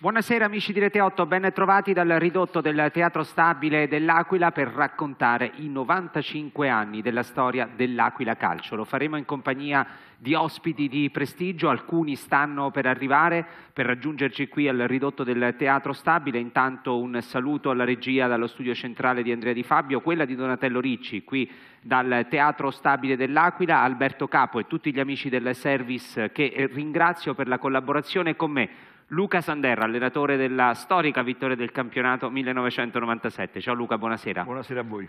Buonasera amici di Rete 8, ben trovati dal ridotto del Teatro Stabile dell'Aquila per raccontare i 95 anni della storia dell'Aquila Calcio. Lo faremo in compagnia di ospiti di prestigio, alcuni stanno per arrivare per raggiungerci qui al ridotto del Teatro Stabile. Intanto un saluto alla regia dallo studio centrale di Andrea Di Fabio, quella di Donatello Ricci, qui dal Teatro Stabile dell'Aquila, Alberto Capo e tutti gli amici del service che ringrazio per la collaborazione con me. Luca Sanderra, allenatore della storica vittoria del campionato 1997. Ciao Luca, buonasera. Buonasera a voi.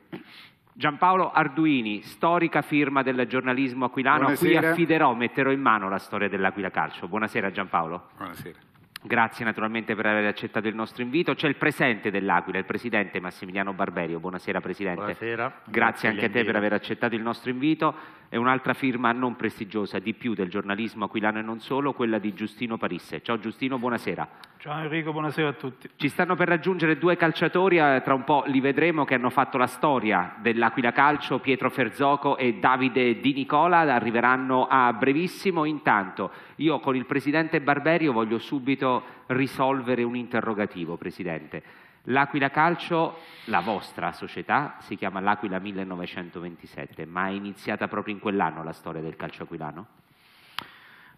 Giampaolo Arduini, storica firma del giornalismo aquilano, buonasera. a cui affiderò, metterò in mano la storia dell'Aquila Calcio. Buonasera Giampaolo. Buonasera. Grazie naturalmente per aver accettato il nostro invito. C'è il presente dell'Aquila, il presidente Massimiliano Barberio. Buonasera Presidente. Buonasera. Grazie, Grazie anche a te per aver accettato il nostro invito. E un'altra firma non prestigiosa di più del giornalismo aquilano e non solo, quella di Giustino Parisse. Ciao Giustino, buonasera. Ciao Enrico, buonasera a tutti. Ci stanno per raggiungere due calciatori, eh, tra un po' li vedremo, che hanno fatto la storia dell'Aquila Calcio, Pietro Ferzoco e Davide Di Nicola, arriveranno a brevissimo. Intanto io con il Presidente Barberio voglio subito risolvere un interrogativo, Presidente. L'Aquila Calcio, la vostra società, si chiama l'Aquila 1927, ma è iniziata proprio in quell'anno la storia del calcio aquilano?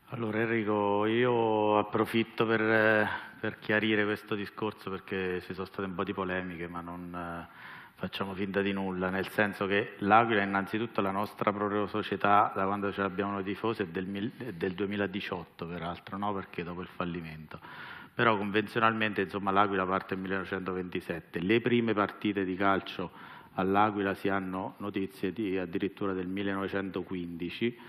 Allora Enrico, io approfitto per, per chiarire questo discorso perché ci sono state un po' di polemiche, ma non facciamo finta di nulla, nel senso che l'Aquila è innanzitutto la nostra propria società da quando ce l'abbiamo noi tifosi è del, del 2018 peraltro, no? perché dopo il fallimento. Però convenzionalmente l'Aquila parte nel 1927. Le prime partite di calcio all'Aquila si hanno notizie di, addirittura del 1915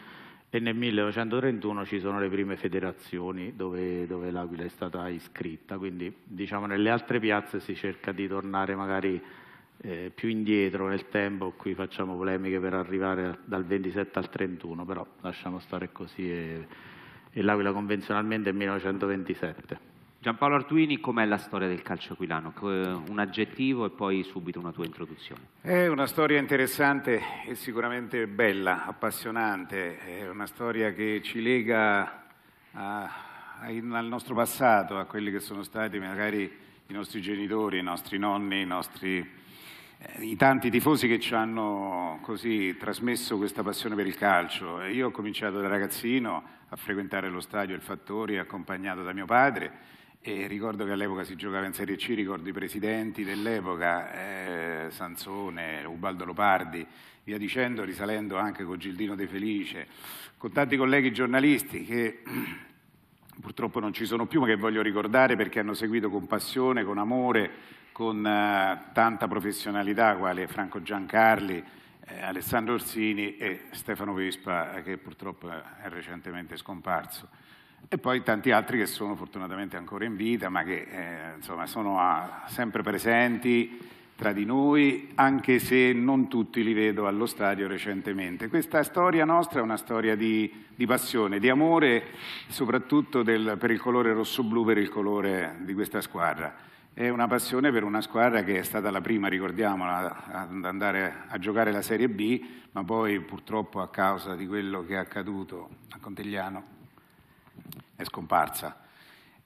e nel 1931 ci sono le prime federazioni dove, dove l'Aquila è stata iscritta, quindi diciamo nelle altre piazze si cerca di tornare magari eh, più indietro nel tempo, qui facciamo polemiche per arrivare dal 27 al 31, però lasciamo stare così e, e l'Aquila convenzionalmente è 1927. Giampaolo Artuini, com'è la storia del calcio aquilano? Un aggettivo e poi subito una tua introduzione. È una storia interessante e sicuramente bella, appassionante, è una storia che ci lega a, a, al nostro passato, a quelli che sono stati magari i nostri genitori, i nostri nonni, i, nostri, eh, i tanti tifosi che ci hanno così trasmesso questa passione per il calcio. Io ho cominciato da ragazzino a frequentare lo stadio Il Fattori accompagnato da mio padre e ricordo che all'epoca si giocava in Serie C, ricordo i presidenti dell'epoca, eh, Sansone, Ubaldo Lopardi, via dicendo, risalendo anche con Gildino De Felice, con tanti colleghi giornalisti che purtroppo non ci sono più, ma che voglio ricordare perché hanno seguito con passione, con amore, con eh, tanta professionalità, quale Franco Giancarli, eh, Alessandro Orsini e Stefano Vespa, che purtroppo è recentemente scomparso. E poi tanti altri che sono fortunatamente ancora in vita, ma che eh, insomma, sono a, sempre presenti tra di noi, anche se non tutti li vedo allo stadio recentemente. Questa storia nostra è una storia di, di passione, di amore, soprattutto del, per il colore rosso-blu, per il colore di questa squadra. È una passione per una squadra che è stata la prima, ricordiamola, ad andare a giocare la Serie B, ma poi purtroppo a causa di quello che è accaduto a Contigliano è scomparsa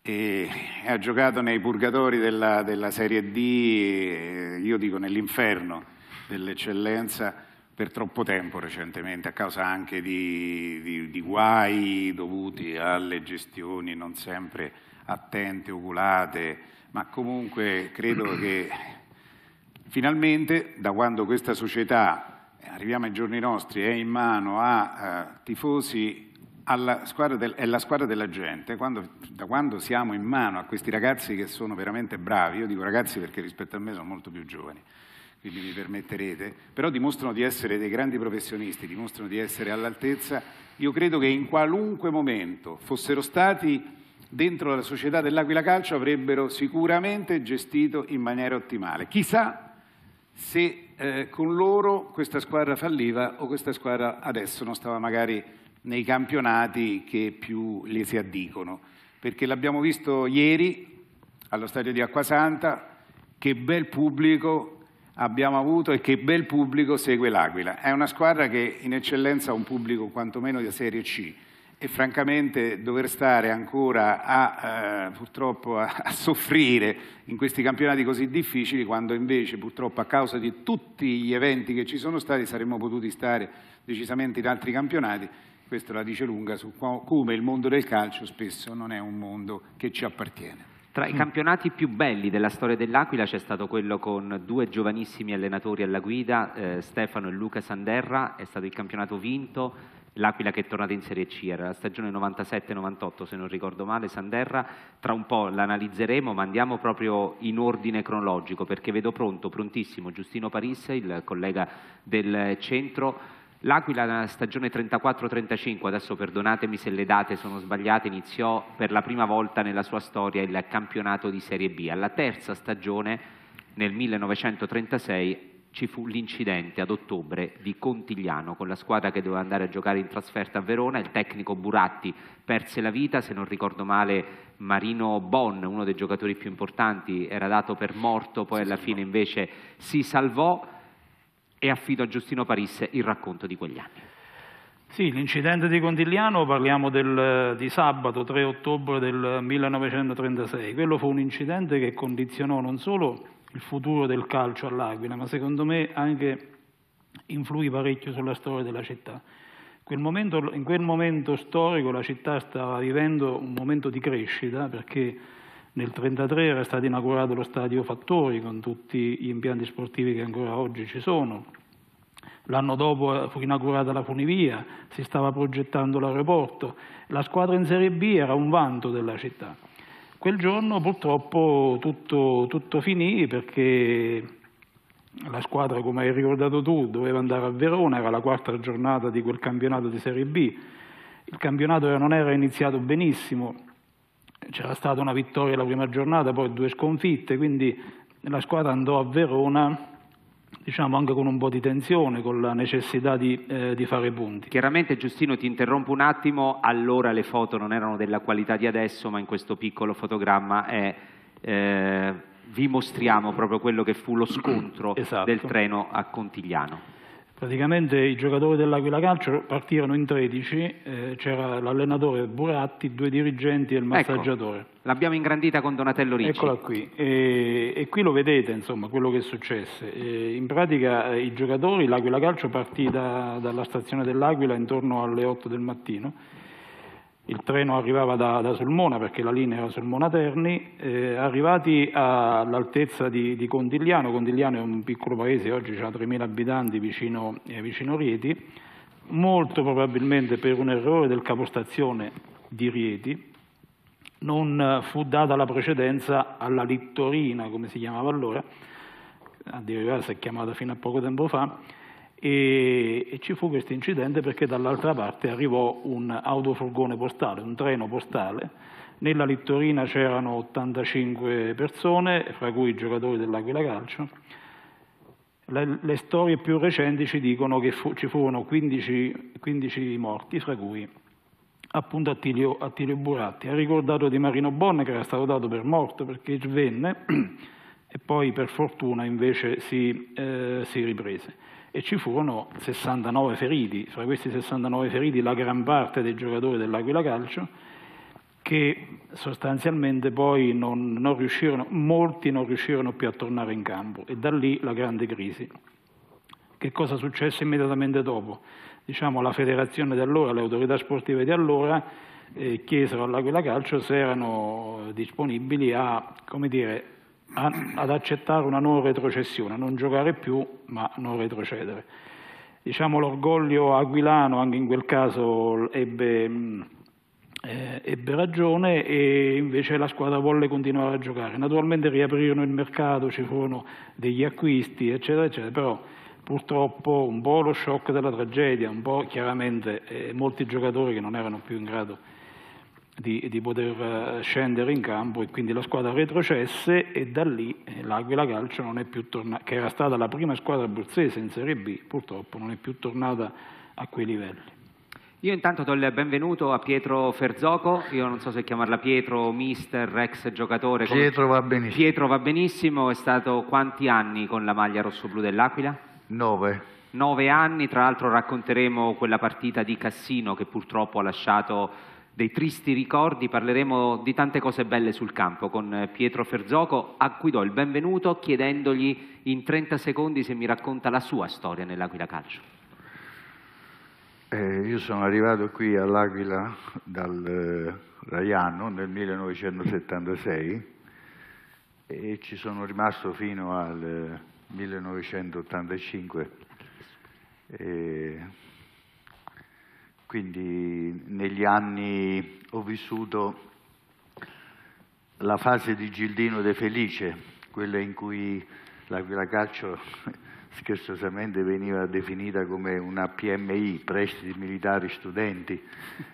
e ha giocato nei purgatori della, della Serie D, io dico nell'inferno dell'eccellenza, per troppo tempo recentemente, a causa anche di, di, di guai dovuti alle gestioni non sempre attente, oculate, ma comunque credo che finalmente da quando questa società, arriviamo ai giorni nostri, è in mano a uh, tifosi del, è la squadra della gente, quando, da quando siamo in mano a questi ragazzi che sono veramente bravi, io dico ragazzi perché rispetto a me sono molto più giovani, quindi mi permetterete, però dimostrano di essere dei grandi professionisti, dimostrano di essere all'altezza, io credo che in qualunque momento fossero stati dentro la società dell'Aquila Calcio avrebbero sicuramente gestito in maniera ottimale. Chissà se eh, con loro questa squadra falliva o questa squadra adesso non stava magari nei campionati che più le si addicono, perché l'abbiamo visto ieri allo stadio di Acquasanta, che bel pubblico abbiamo avuto e che bel pubblico segue l'Aquila. È una squadra che in eccellenza ha un pubblico quantomeno di Serie C e francamente dover stare ancora a, eh, purtroppo a, a, soffrire in questi campionati così difficili quando invece purtroppo a causa di tutti gli eventi che ci sono stati saremmo potuti stare decisamente in altri campionati. Questo la dice lunga su come il mondo del calcio spesso non è un mondo che ci appartiene. Tra i campionati più belli della storia dell'Aquila c'è stato quello con due giovanissimi allenatori alla guida, eh, Stefano e Luca Sanderra, è stato il campionato vinto, l'Aquila che è tornata in Serie C, era la stagione 97-98 se non ricordo male, Sanderra, tra un po' l'analizzeremo ma andiamo proprio in ordine cronologico perché vedo pronto, prontissimo Giustino Parisse, il collega del centro, L'Aquila nella stagione 34-35, adesso perdonatemi se le date sono sbagliate, iniziò per la prima volta nella sua storia il campionato di Serie B. Alla terza stagione, nel 1936, ci fu l'incidente ad ottobre di Contigliano con la squadra che doveva andare a giocare in trasferta a Verona, il tecnico Buratti perse la vita, se non ricordo male Marino Bon, uno dei giocatori più importanti, era dato per morto, poi alla fine invece si salvò e affido a Giustino Parisse il racconto di quegli anni. Sì, l'incidente di Contigliano parliamo del, di sabato 3 ottobre del 1936. Quello fu un incidente che condizionò non solo il futuro del calcio all'Aquila, ma secondo me anche influì parecchio sulla storia della città. Quel momento, in quel momento storico la città stava vivendo un momento di crescita perché nel 1933 era stato inaugurato lo stadio Fattori con tutti gli impianti sportivi che ancora oggi ci sono. L'anno dopo fu inaugurata la funivia, si stava progettando l'aeroporto. La squadra in Serie B era un vanto della città. Quel giorno purtroppo tutto, tutto finì perché la squadra, come hai ricordato tu, doveva andare a Verona, era la quarta giornata di quel campionato di Serie B. Il campionato non era iniziato benissimo, c'era stata una vittoria la prima giornata, poi due sconfitte, quindi la squadra andò a Verona diciamo anche con un po' di tensione, con la necessità di, eh, di, fare punti. Chiaramente Giustino ti interrompo un attimo, allora le foto non erano della qualità di adesso, ma in questo piccolo fotogramma è, eh, vi mostriamo proprio quello che fu lo scontro esatto. del treno a Contigliano. Praticamente i giocatori dell'Aquila Calcio partirono in 13, eh, c'era l'allenatore Buratti, due dirigenti e il ecco, massaggiatore. Ecco, l'abbiamo ingrandita con Donatello Ricci. Eccola qui, e, e, qui lo vedete insomma quello che successe. E in pratica eh, i giocatori, l'Aquila Calcio partì da, dalla stazione dell'Aquila intorno alle 8 del mattino il treno arrivava da, da Sulmona perché la linea era Sulmona-Terni, eh, arrivati all'altezza di, di, Condigliano, Condigliano è un piccolo paese, oggi ha 3.000 abitanti vicino, eh, vicino Rieti, molto probabilmente per un errore del capostazione di Rieti, non fu data la precedenza alla Littorina, come si chiamava allora, a dire si è chiamata fino a poco tempo fa, e, e ci fu questo incidente perché dall'altra parte arrivò un autofurgone postale, un treno postale, nella littorina c'erano 85 persone, fra cui i giocatori dell'Aquila Calcio. Le, le, storie più recenti ci dicono che fu, ci furono 15, 15, morti, fra cui appunto Attilio, Attilio Buratti. Ha ricordato di Marino Bonne che era stato dato per morto perché svenne e poi per fortuna invece si, eh, si riprese e ci furono 69 feriti, fra questi 69 feriti la gran parte dei giocatori dell'Aquila Calcio che sostanzialmente poi non, non riuscirono, molti non riuscirono più a tornare in campo e da lì la grande crisi. Che cosa successe immediatamente dopo? Diciamo, la federazione di allora, le autorità sportive di allora eh, chiesero all'Aquila Calcio se erano disponibili a, come dire, ad accettare una non retrocessione, non giocare più ma non retrocedere. Diciamo l'orgoglio aquilano anche in quel caso ebbe, eh, ebbe, ragione e invece la squadra volle continuare a giocare. Naturalmente riaprirono il mercato, ci furono degli acquisti eccetera eccetera, però purtroppo un po' lo shock della tragedia, un po' chiaramente eh, molti giocatori che non erano più in grado di di, di, poter eh, scendere in campo e quindi la squadra retrocesse e da lì eh, l'Aquila Calcio non è più tornata, che era stata la prima squadra abruzzese in Serie B, purtroppo non è più tornata a quei livelli. Io intanto do il benvenuto a Pietro Ferzoco, io non so se chiamarla Pietro, mister, ex giocatore. Pietro va benissimo. Pietro va benissimo, è stato quanti anni con la maglia rossoblu dell'Aquila? Nove. nove anni, tra l'altro racconteremo quella partita di Cassino che purtroppo ha lasciato dei tristi ricordi, parleremo di tante cose belle sul campo con Pietro Ferzoco, a cui do il benvenuto chiedendogli in 30 secondi se mi racconta la sua storia nell'Aquila Calcio. Eh, io sono arrivato qui all'Aquila dal eh, Raiano nel 1976 e ci sono rimasto fino al 1985. Eh, quindi negli anni ho vissuto la fase di Gildino De Felice, quella in cui l'Aquila Calcio scherzosamente veniva definita come una PMI, prestiti militari studenti,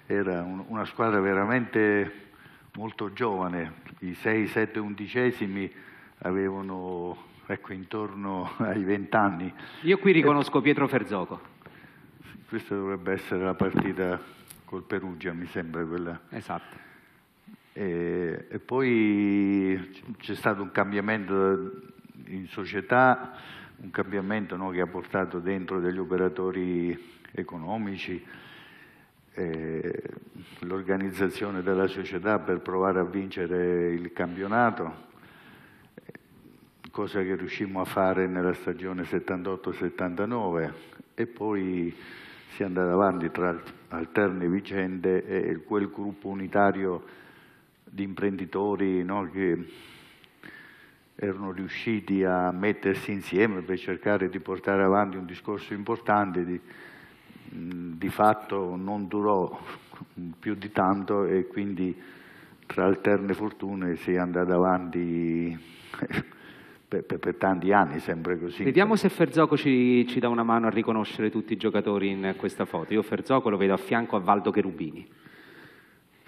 era un, una squadra veramente molto giovane, i 6, 7 undicesimi avevano ecco, intorno ai 20 anni. Io qui riconosco Pietro Ferzoco. Questa dovrebbe essere la partita col Perugia, mi sembra quella. Esatto. E, e poi c'è stato un cambiamento in società, un cambiamento no, che ha portato dentro degli operatori economici, eh, l'organizzazione della società per provare a vincere il campionato, cosa che riuscimmo a fare nella stagione 78-79 e poi si è andato avanti tra alterne vicende e quel gruppo unitario di imprenditori no, che erano riusciti a mettersi insieme per cercare di portare avanti un discorso importante, di, di fatto non durò più di tanto e quindi tra alterne fortune si è andato avanti per, per, per, tanti anni, sempre così. Vediamo se Ferzoco ci, ci, dà una mano a riconoscere tutti i giocatori in questa foto. Io Ferzoco lo vedo a fianco a Valdo Cherubini.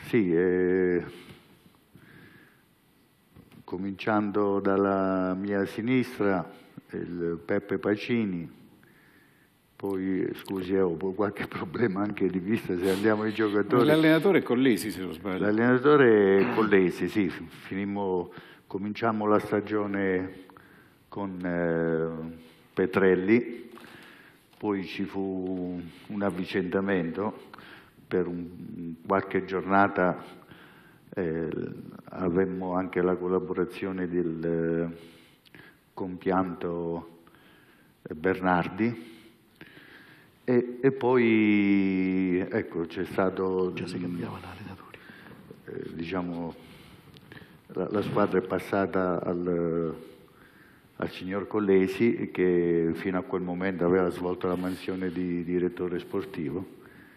Sì, eh, cominciando dalla mia sinistra, il Peppe Pacini, poi scusi, ho qualche problema anche di vista se andiamo ai giocatori. L'allenatore è Collesi, se non sbaglio. L'allenatore è Collesi, sì, finimmo, cominciamo la stagione con eh, Petrelli, poi ci fu un avvicendamento, per un, qualche giornata eh, avemmo anche la collaborazione del eh, compianto Bernardi. E, e, poi ecco c'è stato eh, diciamo la, la, squadra è passata al al signor Collesi che fino a quel momento aveva svolto la mansione di direttore sportivo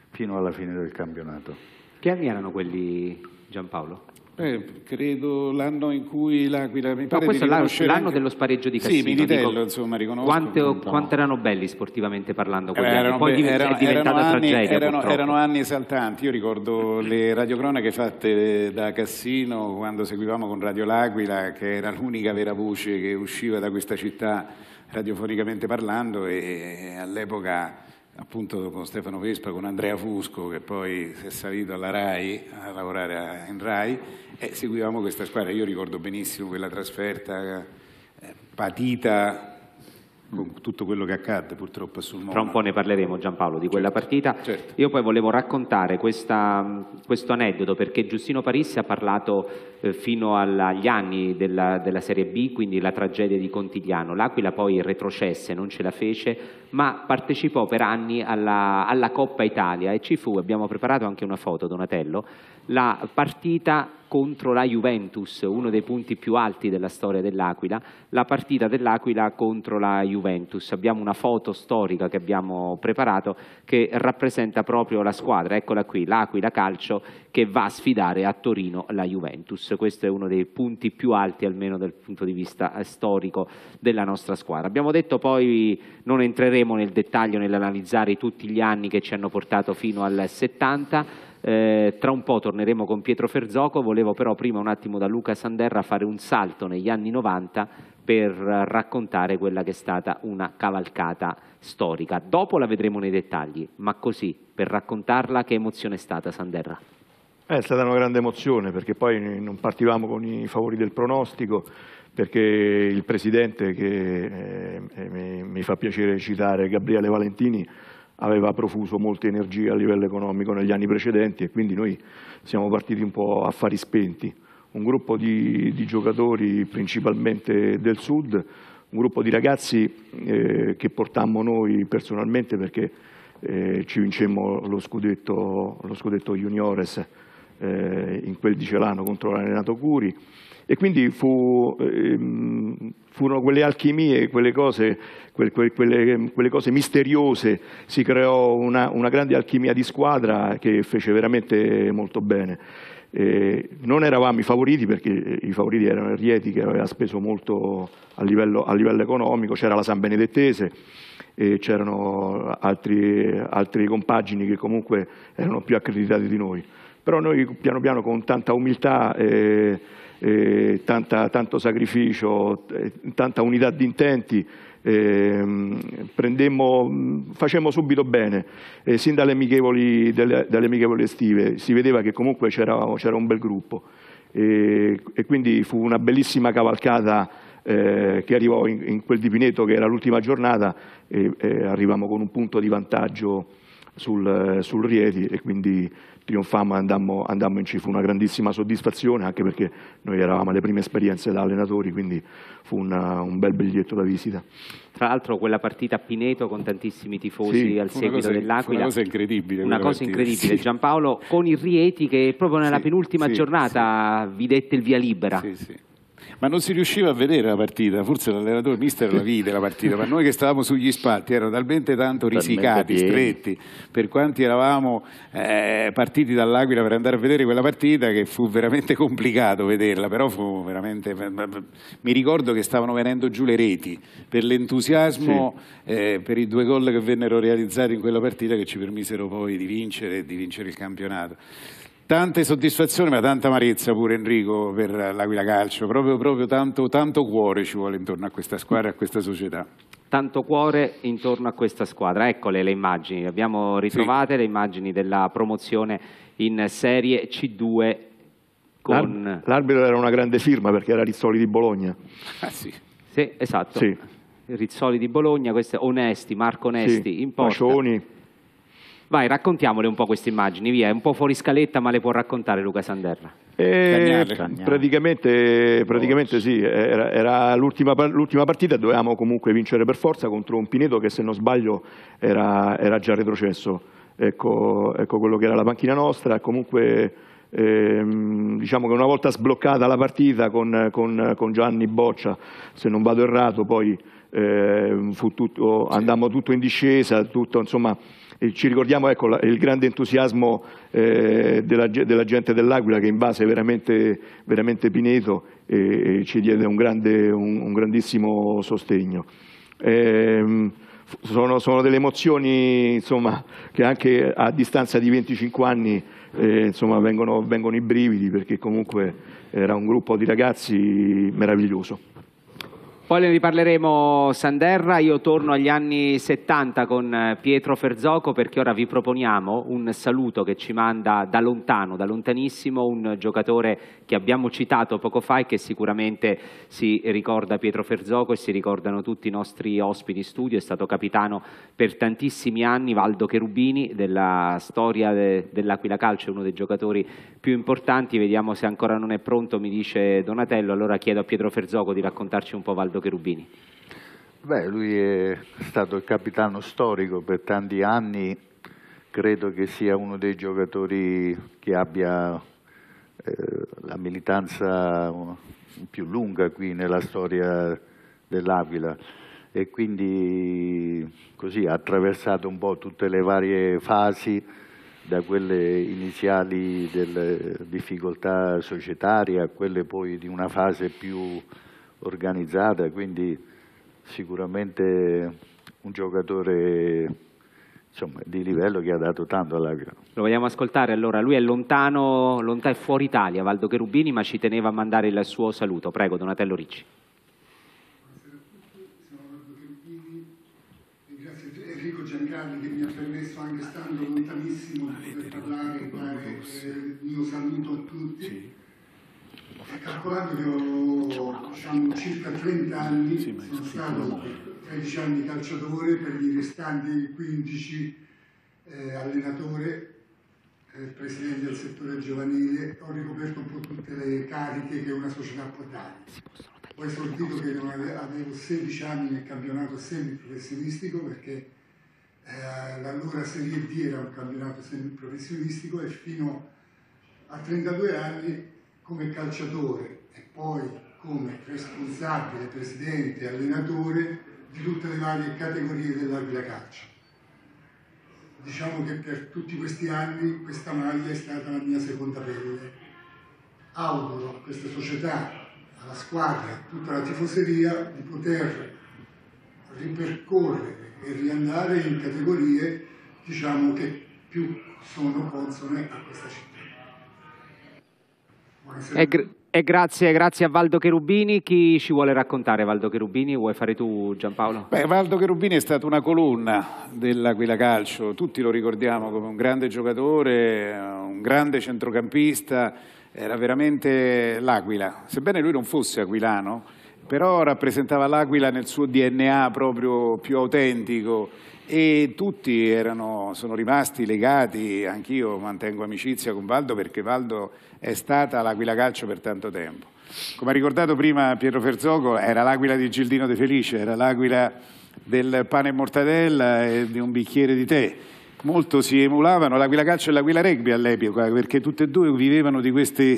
fino alla fine del campionato. Che anni erano quelli Giampaolo? Eh, credo l'anno in cui l'Aquila mi pare no, questo è l'anno, anche... dello spareggio di Cassino. Sì, Militello, dico, insomma, riconosco. Quante, no. quanto erano belli sportivamente parlando quegli erano? Poi erano, è diventata erano anni, tragedia, erano, erano, anni esaltanti. Io ricordo le radiocronache fatte da Cassino quando seguivamo con Radio L'Aquila, che era l'unica vera voce che usciva da questa città radiofonicamente parlando e all'epoca appunto con Stefano Vespa, con Andrea Fusco che poi si è salito alla RAI a lavorare in RAI e seguivamo questa squadra. Io ricordo benissimo quella trasferta eh, patita con tutto quello che accadde purtroppo sul mondo. Tra un po' ne parleremo Giampaolo di quella certo, partita. Certo. Io poi volevo raccontare questa, questo aneddoto perché Giustino Parissi ha parlato eh, fino agli anni della, della, Serie B, quindi la tragedia di Contigliano. L'Aquila poi retrocesse, non ce la fece, ma partecipò per anni alla, alla Coppa Italia e ci fu, abbiamo preparato anche una foto Donatello, la partita contro la Juventus, uno dei punti più alti della storia dell'Aquila, la partita dell'Aquila contro la Juventus. Abbiamo una foto storica che abbiamo preparato che rappresenta proprio la squadra, eccola qui, l'Aquila Calcio che va a sfidare a Torino la Juventus. Questo è uno dei punti più alti, almeno dal punto di vista eh, storico, della nostra squadra. Abbiamo detto poi, non entreremo nel dettaglio nell'analizzare tutti gli anni che ci hanno portato fino al 70, eh, tra un po' torneremo con Pietro Ferzoco, volevo però prima un attimo da Luca Sanderra fare un salto negli anni 90 per raccontare quella che è stata una cavalcata storica. Dopo la vedremo nei dettagli, ma così, per raccontarla, che emozione è stata Sanderra? È stata una grande emozione perché poi non partivamo con i favori del pronostico perché il Presidente, che eh, mi, mi fa piacere citare, Gabriele Valentini, aveva profuso molte energie a livello economico negli anni precedenti e quindi noi siamo partiti un po' a fari spenti. Un gruppo di, di giocatori principalmente del sud, un gruppo di ragazzi eh, che portammo noi personalmente perché eh, ci vincemmo lo scudetto, lo scudetto juniores eh, in quel di Celano contro l'Allenato Curi e quindi fu, ehm, furono quelle alchimie, quelle cose, quelle, quelle, quelle cose, misteriose, si creò una, una, grande alchimia di squadra che fece veramente molto bene. Eh, non eravamo i favoriti perché i favoriti erano il Rieti che aveva speso molto a livello, a livello economico, c'era la San Benedettese e c'erano altri, altri compagini che comunque erano più accreditati di noi. Però noi piano piano con tanta umiltà e, e tanta, tanto sacrificio, tanta unità di intenti, eh, prendemmo, facemmo subito bene, eh, sin dalle amichevoli, delle, dalle amichevoli, estive, si vedeva che comunque c'era un bel gruppo. E, e, quindi fu una bellissima cavalcata eh, che arrivò in, in, quel di Pineto che era l'ultima giornata e, e arrivammo con un punto di vantaggio sul, sul Rieti e quindi trionfammo e andammo, andammo in C. Fu una grandissima soddisfazione anche perché noi eravamo alle prime esperienze da allenatori, quindi fu una, un bel biglietto da visita. Tra l'altro quella partita a Pineto con tantissimi tifosi sì, al seguito dell'Aquila. Una cosa incredibile. Una cosa partita. incredibile, sì. Giampaolo, con il Rieti che proprio nella sì, penultima sì, giornata vi dette il via libera. Sì, sì ma non si riusciva a vedere la partita, forse l'allenatore mister la vide la partita, ma noi che stavamo sugli spalti erano talmente tanto risicati, stretti, per quanti eravamo eh, partiti dall'Aquila per andare a vedere quella partita che fu veramente complicato vederla, però fu veramente... mi ricordo che stavano venendo giù le reti per l'entusiasmo, sì. eh, per i due gol che vennero realizzati in quella partita che ci permisero poi di vincere, di vincere il campionato. Tante soddisfazioni ma tanta amarezza pure Enrico per l'Aquila Calcio, proprio, proprio tanto, tanto, cuore ci vuole intorno a questa squadra e a questa società. Tanto cuore intorno a questa squadra, eccole le immagini, le abbiamo ritrovate sì. le immagini della promozione in Serie C2 con... L'arbitro era una grande firma perché era Rizzoli di Bologna. Ah sì? Sì, esatto. Sì. Rizzoli di Bologna, questi onesti, Marco Onesti sì. in porta. Pacioni. Vai, raccontiamole un po' queste immagini, via, è un po' fuori scaletta ma le può raccontare Luca Sanderra. Eh, praticamente, praticamente sì, era, era l'ultima, partita, dovevamo comunque vincere per forza contro un Pineto che se non sbaglio era, era già retrocesso, ecco, ecco, quello che era la panchina nostra, comunque ehm, diciamo che una volta sbloccata la partita con, con, con Gianni Boccia, se non vado errato, poi eh, tutto, andammo tutto in discesa, tutto insomma ci ricordiamo ecco, la, il grande entusiasmo eh, della, della, gente dell'Aquila che in base veramente, veramente Pineto e, e ci diede un, grande, un, un grandissimo sostegno. Eh, sono, sono, delle emozioni insomma, che anche a distanza di 25 anni eh, insomma, vengono, vengono i brividi perché comunque era un gruppo di ragazzi meraviglioso. Poi ne riparleremo Sanderra, io torno agli anni 70 con eh, Pietro Ferzoco perché ora vi proponiamo un saluto che ci manda da lontano, da lontanissimo, un giocatore che abbiamo citato poco fa e che sicuramente si ricorda Pietro Ferzoco e si ricordano tutti i nostri ospiti studio, è stato capitano per tantissimi anni, Valdo Cherubini, della storia de, dell'Aquila Calcio, uno dei giocatori più importanti, vediamo se ancora non è pronto, mi dice Donatello, allora chiedo a Pietro Ferzoco di raccontarci un po' Valdo Riccardo Cherubini? Beh, lui è stato il capitano storico per tanti anni, credo che sia uno dei giocatori che abbia eh, la militanza più lunga qui nella storia dell'Aquila e quindi così ha attraversato un po' tutte le varie fasi da quelle iniziali delle difficoltà societarie a quelle poi di una fase più organizzata, quindi sicuramente un giocatore insomma, di livello che ha dato tanto all'Agra. Lo vogliamo ascoltare allora, lui è lontano, lontano fuori Italia, Valdo Cherubini, ma ci teneva a mandare il suo saluto. Prego, Donatello Ricci. Giancarli che mi ha permesso anche stando lontanissimo di parlare, dare eh, il mio mio saluto a tutti. Sì. Calcolando che ho diciamo, circa 30 anni, sì, sono stato 13 anni calciatore, per i restanti 15 eh, allenatore, eh, presidente del settore giovanile, ho ricoperto un po' tutte le cariche che una società può dare. Ho esordito che avevo 16 anni nel campionato semiprofessionistico perché eh, l'allora Serie D era un campionato semiprofessionistico e fino a 32 anni come calciatore e poi come responsabile, presidente, allenatore di tutte le varie categorie dell'Aquila Calcio. Diciamo che per tutti questi anni questa maglia è stata la mia seconda pelle. Auguro a questa società alla squadra, a tutta la tifoseria di poter ripercorrere e riandare in categorie diciamo, che più sono consone a questa città. Gr e grazie, grazie, a Valdo Cherubini. Chi ci vuole raccontare Valdo Cherubini? Vuoi fare tu Giampaolo? Beh, Valdo Cherubini è stato una colonna dell'Aquila Calcio, tutti lo ricordiamo come un grande giocatore, un grande centrocampista, era veramente l'Aquila, sebbene lui non fosse aquilano, però rappresentava l'Aquila nel suo DNA proprio più autentico e tutti erano, sono rimasti legati, anch'io mantengo amicizia con Valdo perché Valdo è stata l'Aquila Calcio per tanto tempo. Come ha ricordato prima Pietro Ferzogo, era l'Aquila di Gildino De Felice, era l'Aquila del pane e mortadella e di un bicchiere di tè molto si emulavano l'Aquila Calcio e l'Aquila Rugby all'epoca, perché tutte e due vivevano di queste,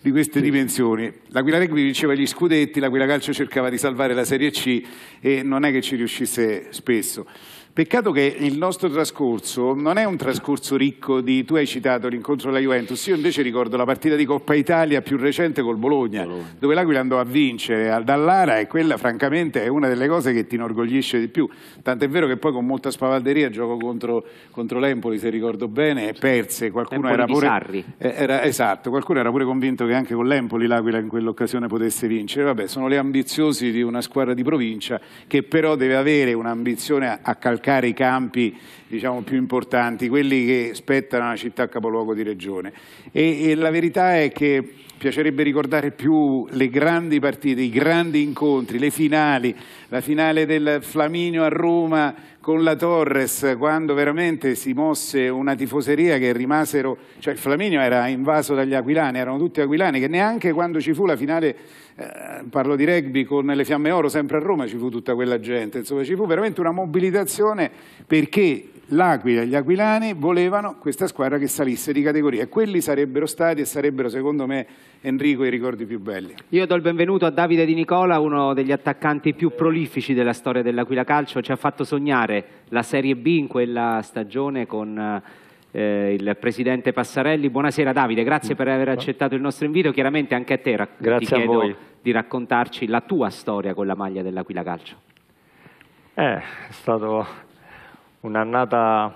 di queste dimensioni. L'Aquila Rugby vinceva gli scudetti, l'Aquila Calcio cercava di salvare la Serie C e non è che ci riuscisse spesso. Peccato che il nostro trascorso non è un trascorso ricco di, tu hai citato l'incontro alla Juventus, io invece ricordo la partita di Coppa Italia più recente col Bologna, Bologna. dove l'Aquila andò a vincere dall'Ara e quella francamente è una delle cose che ti inorgoglisce di più, tant'è vero che poi con molta spavalderia gioco contro, contro l'Empoli, se ricordo bene, e perse, qualcuno era pure, eh, era, esatto, qualcuno era pure convinto che anche con l'Empoli l'Aquila in quell'occasione potesse vincere, vabbè sono le ambizioni di una squadra di provincia che però deve avere un'ambizione a, a calcare i campi diciamo, più importanti, quelli che spettano alla città capoluogo di regione. E, e la verità è che piacerebbe ricordare più le grandi partite, i grandi incontri, le finali, la finale del Flaminio a Roma con la Torres, quando veramente si mosse una tifoseria che rimasero, cioè il Flaminio era invaso dagli aquilani, erano tutti aquilani, che neanche quando ci fu la finale, eh, parlo di rugby con le Fiamme Oro, sempre a Roma ci fu tutta quella gente, insomma ci fu veramente una mobilitazione perché l'Aquila e gli aquilani volevano questa squadra che salisse di categoria e quelli sarebbero stati e sarebbero secondo me Enrico i ricordi più belli. Io do il benvenuto a Davide Di Nicola, uno degli attaccanti più prolifici della storia dell'Aquila Calcio, ci ha fatto sognare la Serie B in quella stagione con eh, il presidente Passarelli. Buonasera Davide, grazie per aver accettato il nostro invito, chiaramente anche a te grazie ti chiedo a voi. di raccontarci la tua storia con la maglia dell'Aquila Calcio. Eh, è stato un'annata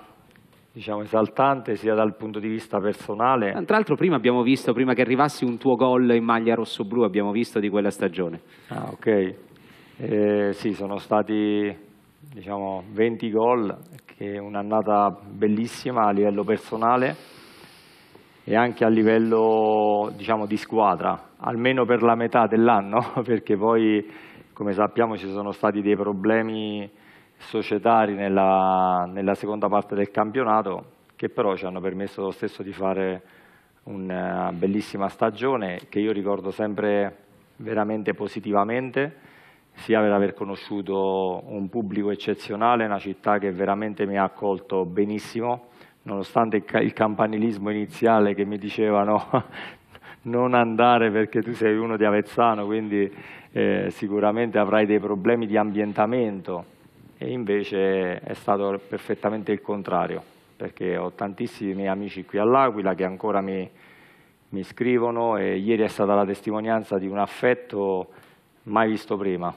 diciamo, esaltante sia dal punto di vista personale. Tra l'altro prima abbiamo visto, prima che arrivassi un tuo gol in maglia rosso-blu, abbiamo visto di quella stagione. Ah, ok. Eh, sì, sono stati diciamo, 20 gol, che è un'annata bellissima a livello personale e anche a livello diciamo, di squadra, almeno per la metà dell'anno, perché poi come sappiamo ci sono stati dei problemi societari nella, nella seconda parte del campionato che però ci hanno permesso lo stesso di fare una bellissima stagione che io ricordo sempre veramente positivamente sia per aver conosciuto un pubblico eccezionale, una città che veramente mi ha accolto benissimo, nonostante il campanilismo iniziale che mi dicevano non andare perché tu sei uno di Avezzano, quindi eh, sicuramente avrai dei problemi di ambientamento e invece è stato perfettamente il contrario, perché ho tantissimi miei amici qui all'Aquila che ancora mi, mi scrivono e ieri è stata la testimonianza di un affetto mai visto prima.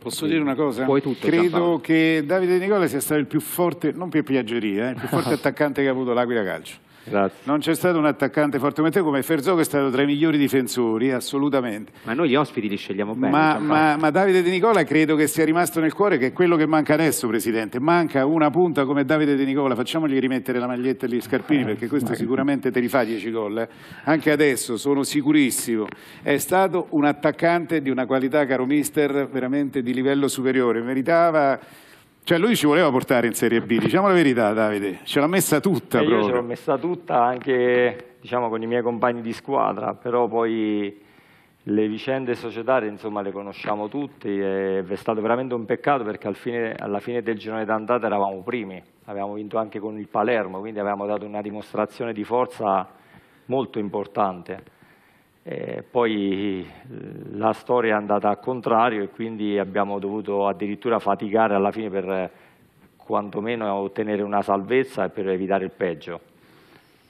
Posso dire una cosa? Tutto, Credo che Davide Nicola sia stato il più forte, non per piaggeria, eh, il più forte attaccante che ha avuto l'Aquila Calcio Grazie. Non c'è stato un attaccante forte come Ferzo che è stato tra i migliori difensori, assolutamente. Ma noi gli ospiti li scegliamo bene. Ma, ma- ma Davide De Nicola credo che sia rimasto nel cuore, che è quello che manca adesso, Presidente. Manca una punta come Davide De Nicola. Facciamogli rimettere la maglietta e gli scarpini, perché questo sicuramente te li fa 10 gol. eh. Anche adesso, sono sicurissimo. È stato un attaccante di una qualità, caro mister, veramente di livello superiore. Meritava... Cioè lui ci voleva portare in Serie B, diciamo la verità Davide, ce l'ha messa tutta E io ce proprio. l'ho messa tutta anche diciamo, con i miei compagni di squadra, però poi le vicende societarie insomma, le conosciamo tutti e è stato veramente un peccato perché al fine- alla fine del girone d'andata eravamo primi, avevamo vinto anche con il Palermo, quindi avevamo dato una dimostrazione di forza molto importante. E poi eh, la storia è andata al contrario e quindi abbiamo dovuto addirittura faticare alla fine per eh, quantomeno ottenere una salvezza e per evitare il peggio.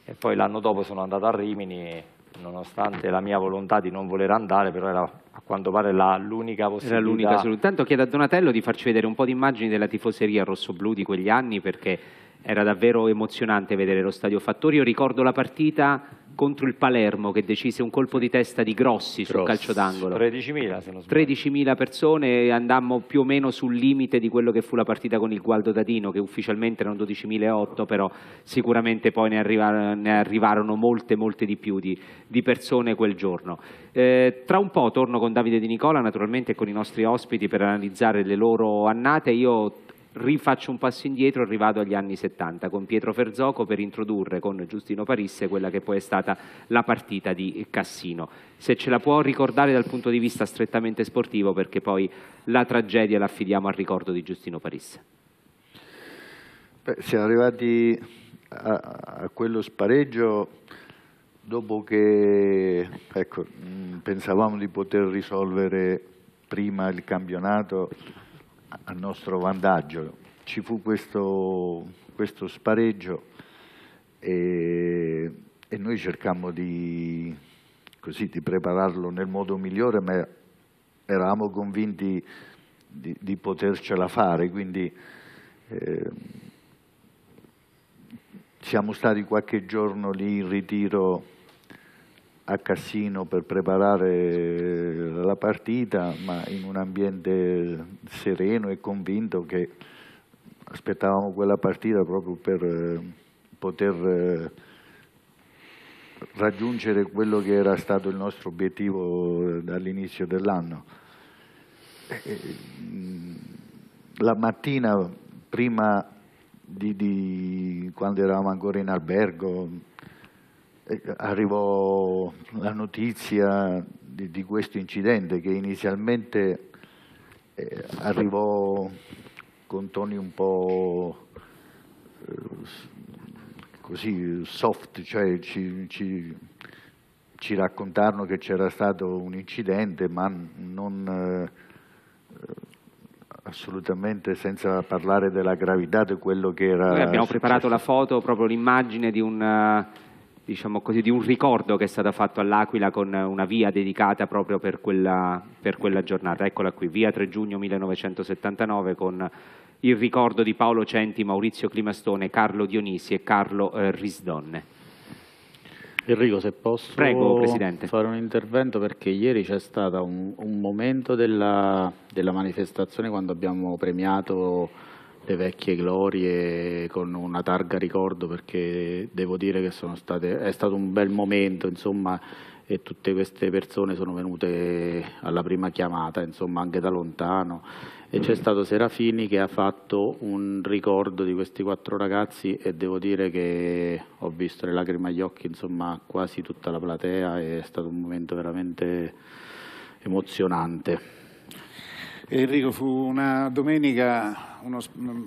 E poi l'anno dopo sono andato a Rimini, nonostante la mia volontà di non voler andare, però era a quanto pare l'unica possibilità. Era l'unica soluzione. Intanto chiedo a Donatello di farci vedere un po' di immagini della tifoseria rossoblù di quegli anni perché era davvero emozionante vedere lo stadio Fattori. Io ricordo la partita contro il Palermo che decise un colpo di testa di Grossi sul Grossi. calcio d'angolo. 13.000 se non sbaglio. 13.000 persone andammo più o meno sul limite di quello che fu la partita con il Gualdo Dadino, che ufficialmente erano 12.008, però sicuramente poi ne, arriva- ne arrivarono molte, molte di più di, di persone quel giorno. Eh, tra un po' torno con Davide Di Nicola, naturalmente e con i nostri ospiti per analizzare le loro annate. Io rifaccio un passo indietro e rivado agli anni 70 con Pietro Ferzoco per introdurre con Giustino Parisse quella che poi è stata la partita di Cassino. Se ce la può ricordare dal punto di vista strettamente sportivo perché poi la tragedia la affidiamo al ricordo di Giustino Parisse. Beh, siamo arrivati a, a quello spareggio dopo che ecco, pensavamo di poter risolvere prima il campionato a nostro vantaggio. Ci fu questo, questo spareggio e, e noi cercammo di, così, di prepararlo nel modo migliore, ma eravamo convinti di, di potercela fare, quindi eh, siamo stati qualche giorno lì in ritiro a Cassino per preparare la partita, ma in un ambiente sereno e convinto che aspettavamo quella partita proprio per eh, poter eh, raggiungere quello che era stato il nostro obiettivo eh, dall'inizio dell'anno. Mh, La mattina, prima di, di- quando eravamo ancora in albergo, arrivò la notizia di, di questo incidente che inizialmente eh, arrivò con toni un po' eh, così soft, cioè ci, ci- ci raccontarono che c'era stato un incidente, ma non eh, assolutamente senza parlare della gravità di quello che era. Noi abbiamo preparato la foto, proprio l'immagine di un, eh, diciamo così, di un ricordo che è stato fatto all'Aquila con una via dedicata proprio per quella, per quella giornata. Eccola qui, via 3 giugno 1979 con il ricordo di Paolo Centi, Maurizio Climastone, Carlo Dionisi e Carlo eh, Risdonne. Enrico, se posso Prego, fare un intervento perché ieri c'è stato un, un momento della, della manifestazione quando abbiamo premiato le vecchie glorie con una targa ricordo perché devo dire che state, è stato un bel momento insomma e tutte queste persone sono venute alla prima chiamata insomma anche da lontano e c'è stato Serafini che ha fatto un ricordo di questi quattro ragazzi e devo dire che ho visto le lacrime agli occhi, insomma, quasi tutta la platea, è stato un momento veramente emozionante. Enrico, fu una domenica uno mm,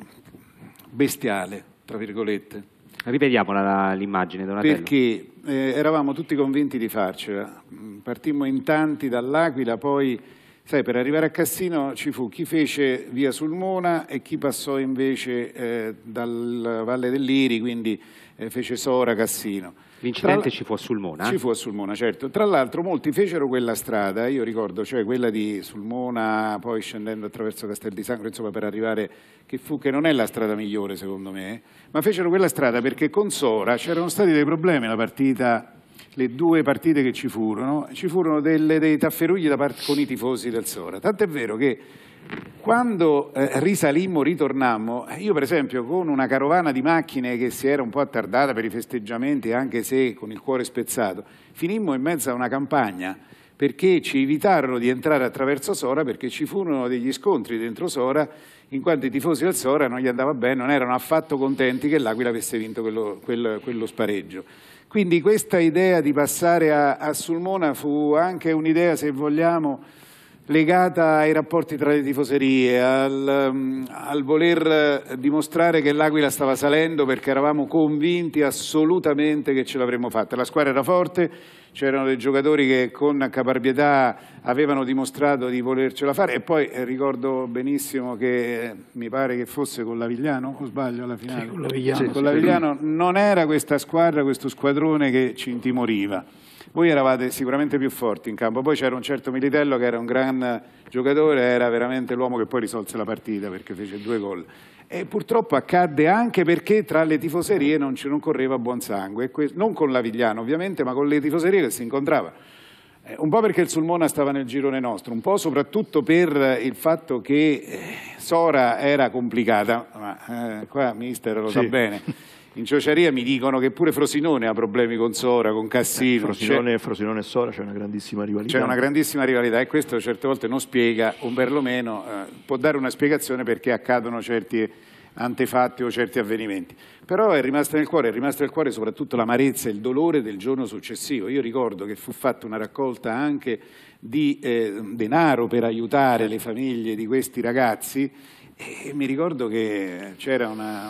bestiale, tra virgolette, Rivediamo la- l'immagine, Donatello. perché eh, eravamo tutti convinti di farcela. Mm, Partimmo in tanti dall'Aquila, poi, sai, per arrivare a Cassino ci fu chi fece via Sulmona e chi passò invece eh, dal Valle dell'Iri, quindi eh, fece Sora Cassino. L'incidente ci fu a Sulmona? Ci fu a Sulmona, certo. Tra l'altro molti fecero quella strada, io ricordo, cioè quella di Sulmona, poi scendendo attraverso Castel di Sangro, insomma per arrivare, che, fu, che non è la strada migliore secondo me, ma fecero quella strada perché con Sora c'erano stati dei problemi la partita le due partite che ci furono, ci furono delle, dei tafferugli parte, con i tifosi del Sora. Tant'è vero che quando eh, risalimmo, ritornammo, io per esempio con una carovana di macchine che si era un po' attardata per i festeggiamenti, anche se con il cuore spezzato, finimmo in mezzo a una campagna perché ci evitarono di entrare attraverso Sora perché ci furono degli scontri dentro Sora in quanto i tifosi del Sora non gli andava bene, non erano affatto contenti che l'Aquila avesse vinto quello, quello, quello spareggio. Quindi questa idea di passare a, a Sulmona fu anche un'idea, se vogliamo, legata ai rapporti tra le tifoserie, al, mm, al, voler dimostrare che l'Aquila stava salendo perché eravamo convinti assolutamente che ce l'avremmo fatta. La squadra era forte, c'erano dei giocatori che con caparbietà avevano dimostrato di volercela fare e poi eh, ricordo benissimo che eh, mi pare che fosse con l'Avigliano, o sbaglio alla finale? Sì, con l'Avigliano. Sì, con l'Avigliano non era questa squadra, questo squadrone che ci intimoriva voi eravate sicuramente più forti in campo, poi c'era un certo Militello che era un gran giocatore, era veramente l'uomo che poi risolse la partita perché fece due gol. E purtroppo accadde anche perché tra le tifoserie non, non correva buon sangue, non con l'Avigliano ovviamente, ma con le tifoserie che si incontravano. Eh, un po' perché il Sulmona stava nel girone nostro, un po' soprattutto per il fatto che eh, Sora era complicata, ma eh, qua mister lo sì. sa bene. In Ciociaria mi dicono che pure Frosinone ha problemi con Sora, con Cassino. Eh, Frosinone, Frosinone, e Sora c'è una grandissima rivalità. C'è una grandissima rivalità e questo certe volte non spiega, o perlomeno eh, può dare una spiegazione perché accadono certi antefatti o certi avvenimenti. Però è rimasta nel cuore, è rimasta nel cuore soprattutto l'amarezza e il dolore del giorno successivo. Io ricordo che fu fatta una raccolta anche di eh, denaro per aiutare le famiglie di questi ragazzi e mi ricordo che c'era una,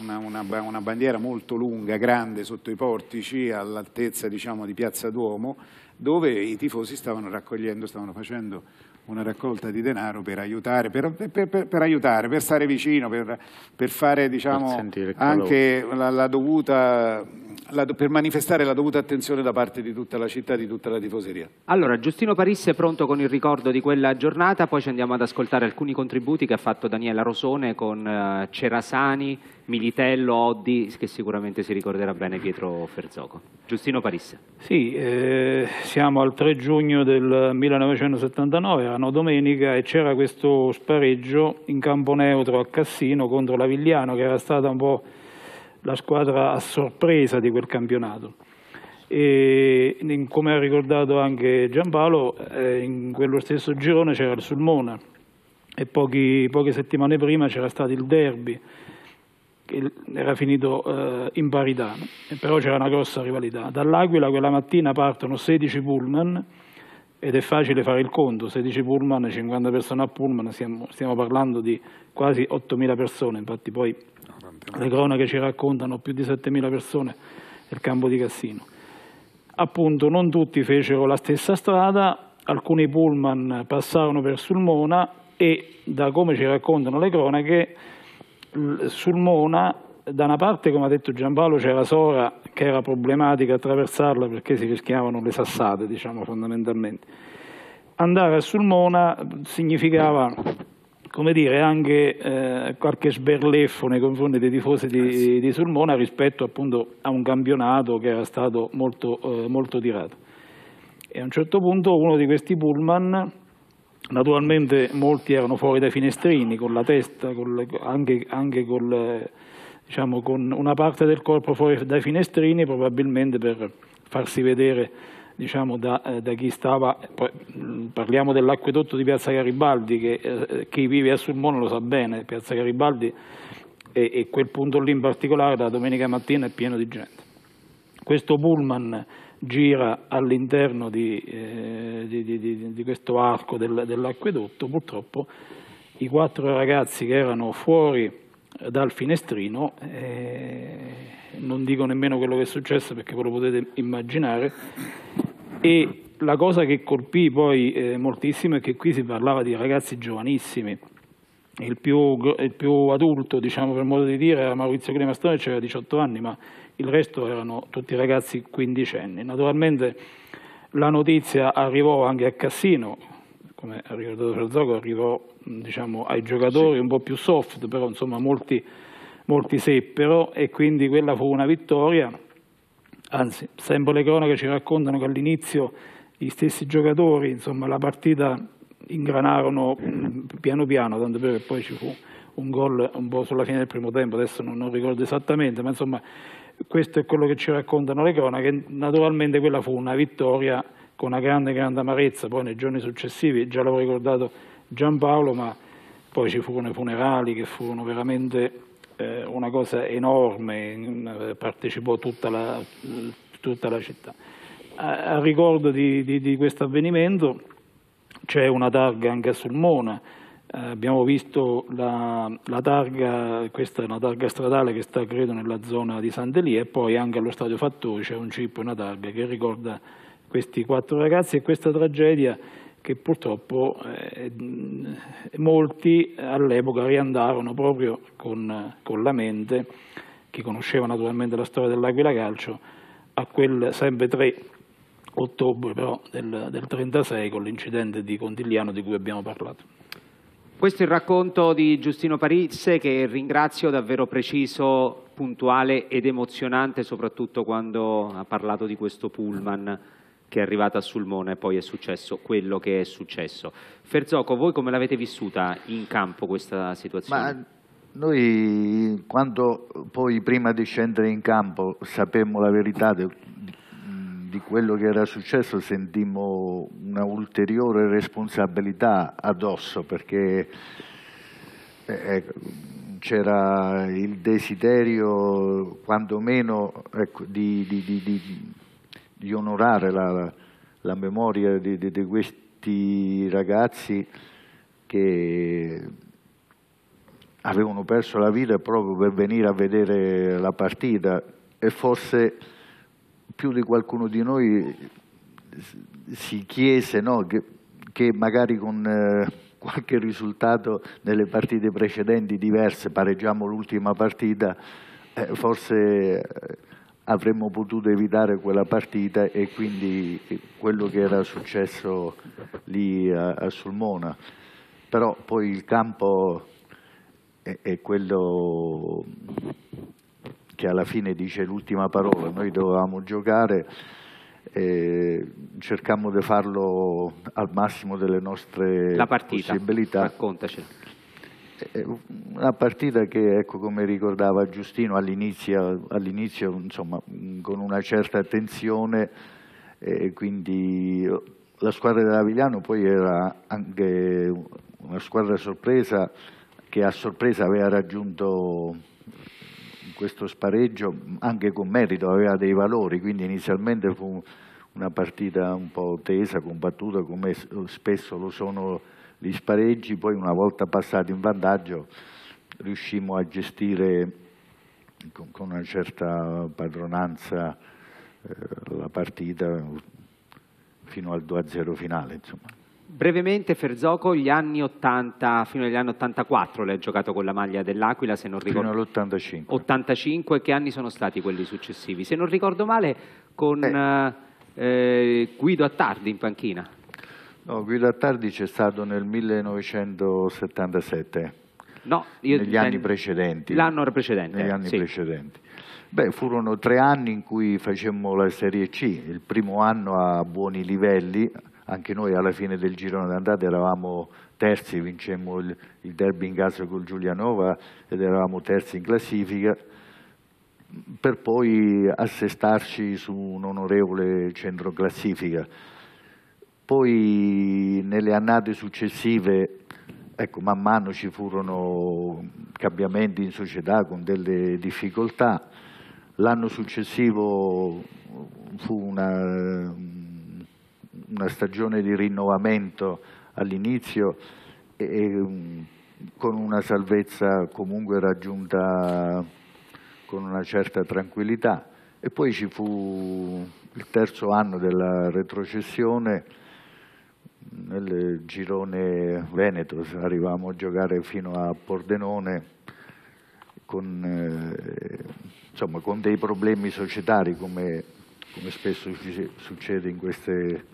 una, una, una, bandiera molto lunga, grande, sotto i portici, all'altezza diciamo, di Piazza Duomo, dove i tifosi stavano raccogliendo, stavano facendo una raccolta di denaro per aiutare, per, per, per, per aiutare, stare vicino, per, fare diciamo, anche la, la dovuta la, per manifestare la dovuta attenzione da parte di tutta la città, di tutta la tifoseria. Allora, Giustino Parisse è pronto con il ricordo di quella giornata, poi ci andiamo ad ascoltare alcuni contributi che ha fatto Daniela Rosone con uh, Cerasani, Militello, Oddi, che sicuramente si ricorderà bene Pietro Ferzoco. Giustino Parisse. Sì, eh, siamo al 3 giugno del 1979, era una domenica, e c'era questo spareggio in campo neutro a Cassino contro la Vigliano, che era stata un po' la squadra a sorpresa di quel campionato. E, come ha ricordato anche Giampaolo, eh, in quello stesso girone c'era il Sulmona e pochi, poche settimane prima c'era stato il derby, che era finito eh, in parità, però c'era una grossa rivalità. Dall'Aquila quella mattina partono 16 pullman ed è facile fare il conto, 16 pullman, 50 persone a pullman, stiamo, stiamo parlando di quasi 8.000 persone, infatti poi le cronache ci raccontano più di 7.000 persone nel campo di Cassino. Appunto non tutti fecero la stessa strada, alcuni pullman passarono per Sulmona e da come ci raccontano le cronache, Sulmona da una parte, come ha detto Giampaolo, c'era Sora che era problematica attraversarla perché si rischiavano le sassate, diciamo fondamentalmente. Andare a Sulmona significava come dire, anche eh, qualche sberleffo nei confronti dei tifosi di, eh di, Sulmona rispetto appunto a un campionato che era stato molto, eh, molto tirato. E a un certo punto uno di questi pullman, naturalmente molti erano fuori dai finestrini, con la testa, con le, anche, anche con, diciamo, con una parte del corpo fuori dai finestrini, probabilmente per farsi vedere diciamo, da, eh, da, chi stava, mm, parliamo dell'acquedotto di Piazza Garibaldi, che eh, chi vive a Sulmona lo sa bene, Piazza Garibaldi e, e, quel punto lì in particolare la domenica mattina è pieno di gente. Questo pullman gira all'interno di, eh, di, di, di, questo arco del, dell'acquedotto, purtroppo i quattro ragazzi che erano fuori dal finestrino eh, non dico nemmeno quello che è successo perché ve lo potete immaginare, e la cosa che colpì poi eh, moltissimo è che qui si parlava di ragazzi giovanissimi, il più, il più adulto, diciamo per modo di dire, era Maurizio Clemastone, aveva 18 anni, ma il resto erano tutti ragazzi quindicenni. Naturalmente la notizia arrivò anche a Cassino, come ha ricordato Ferzogo, arrivò diciamo, ai giocatori un po' più soft, però insomma molti, molti seppero e quindi quella fu una vittoria. Anzi, sempre le cronache ci raccontano che all'inizio gli stessi giocatori, insomma, la partita ingranarono piano piano, tanto che poi ci fu un gol un po' sulla fine del primo tempo, adesso non, non ricordo esattamente, ma insomma questo è quello che ci raccontano le cronache. Naturalmente quella fu una vittoria con una grande, grande amarezza, poi nei giorni successivi, già l'avevo ricordato Giampaolo, ma poi ci furono i funerali che furono veramente eh, una cosa enorme, partecipò tutta la, tutta la città. A, a ricordo di, di, di questo avvenimento c'è una targa anche a Sulmona, eh, abbiamo visto la, la, targa, questa è una targa stradale che sta credo nella zona di Sant'Elia e poi anche allo stadio Fattori c'è un chip e una targa che ricorda questi quattro ragazzi e questa tragedia che purtroppo eh, molti all'epoca riandarono proprio con, con, la mente, chi conosceva naturalmente la storia dell'Aquila Calcio, a quel sempre 3 ottobre però del, del 36 con l'incidente di Contigliano di cui abbiamo parlato. Questo è il racconto di Giustino Parisse che ringrazio davvero preciso, puntuale ed emozionante soprattutto quando ha parlato di questo pullman che è arrivato a Sulmona e poi è successo quello che è successo. Ferzoco, voi come l'avete vissuta in campo questa situazione? Ma noi quando poi prima di scendere in campo sapemmo la verità di quello che era successo sentimmo una ulteriore responsabilità addosso perché eh, ecco, c'era il desiderio quantomeno ecco, di, di, di, di, onorare la, la memoria di, questi ragazzi che avevano perso la vita proprio per venire a vedere la partita. E forse più di qualcuno di noi si chiese no, che, che, magari con eh, qualche risultato nelle partite precedenti diverse, pareggiamo l'ultima partita, eh, forse eh, avremmo potuto evitare quella partita e quindi quello che era successo lì a, a Sulmona. Però poi il campo è, è quello che alla fine dice l'ultima parola, noi dovevamo giocare e cercammo di farlo al massimo delle nostre La partita, possibilità. raccontaci. Una partita che, ecco, come ricordava Giustino, all'inizio, all'inizio con una certa tensione, e quindi la squadra dell'Avigliano poi era anche una squadra sorpresa che a sorpresa aveva raggiunto questo spareggio anche con merito aveva dei valori, quindi inizialmente fu una partita un po' tesa, combattuta come spesso lo sono gli spareggi, poi una volta passati in vantaggio riuscimmo a gestire con, con una certa padronanza eh, la partita fino al 2-0 finale. Insomma. Brevemente Ferzoco, gli anni 80 fino agli anni 84 lei ha giocato con la maglia dell'Aquila, se non ricordo Fino all'85. 85, che anni sono stati quelli successivi? Se non ricordo male con eh. Eh, Guido Attardi in panchina. No, Guido Attardi c'è stato nel 1977. No, io, negli anni precedenti. L'anno precedente. Negli anni sì. precedenti. Beh, furono tre anni in cui facemmo la Serie C, il primo anno a buoni livelli, anche noi alla fine del girone d'andata eravamo terzi, vincemmo il, il derby in casa col Giulianova ed eravamo terzi in classifica, per poi assestarci su un onorevole centro classifica. Poi nelle annate successive, ecco, man mano ci furono cambiamenti in società con delle difficoltà. L'anno successivo fu una, una stagione di rinnovamento all'inizio con una salvezza comunque raggiunta con una certa tranquillità e poi ci fu il terzo anno della retrocessione nel girone Veneto, arrivavamo a giocare fino a Pordenone con, eh, insomma, con dei problemi societari come, come spesso succede in queste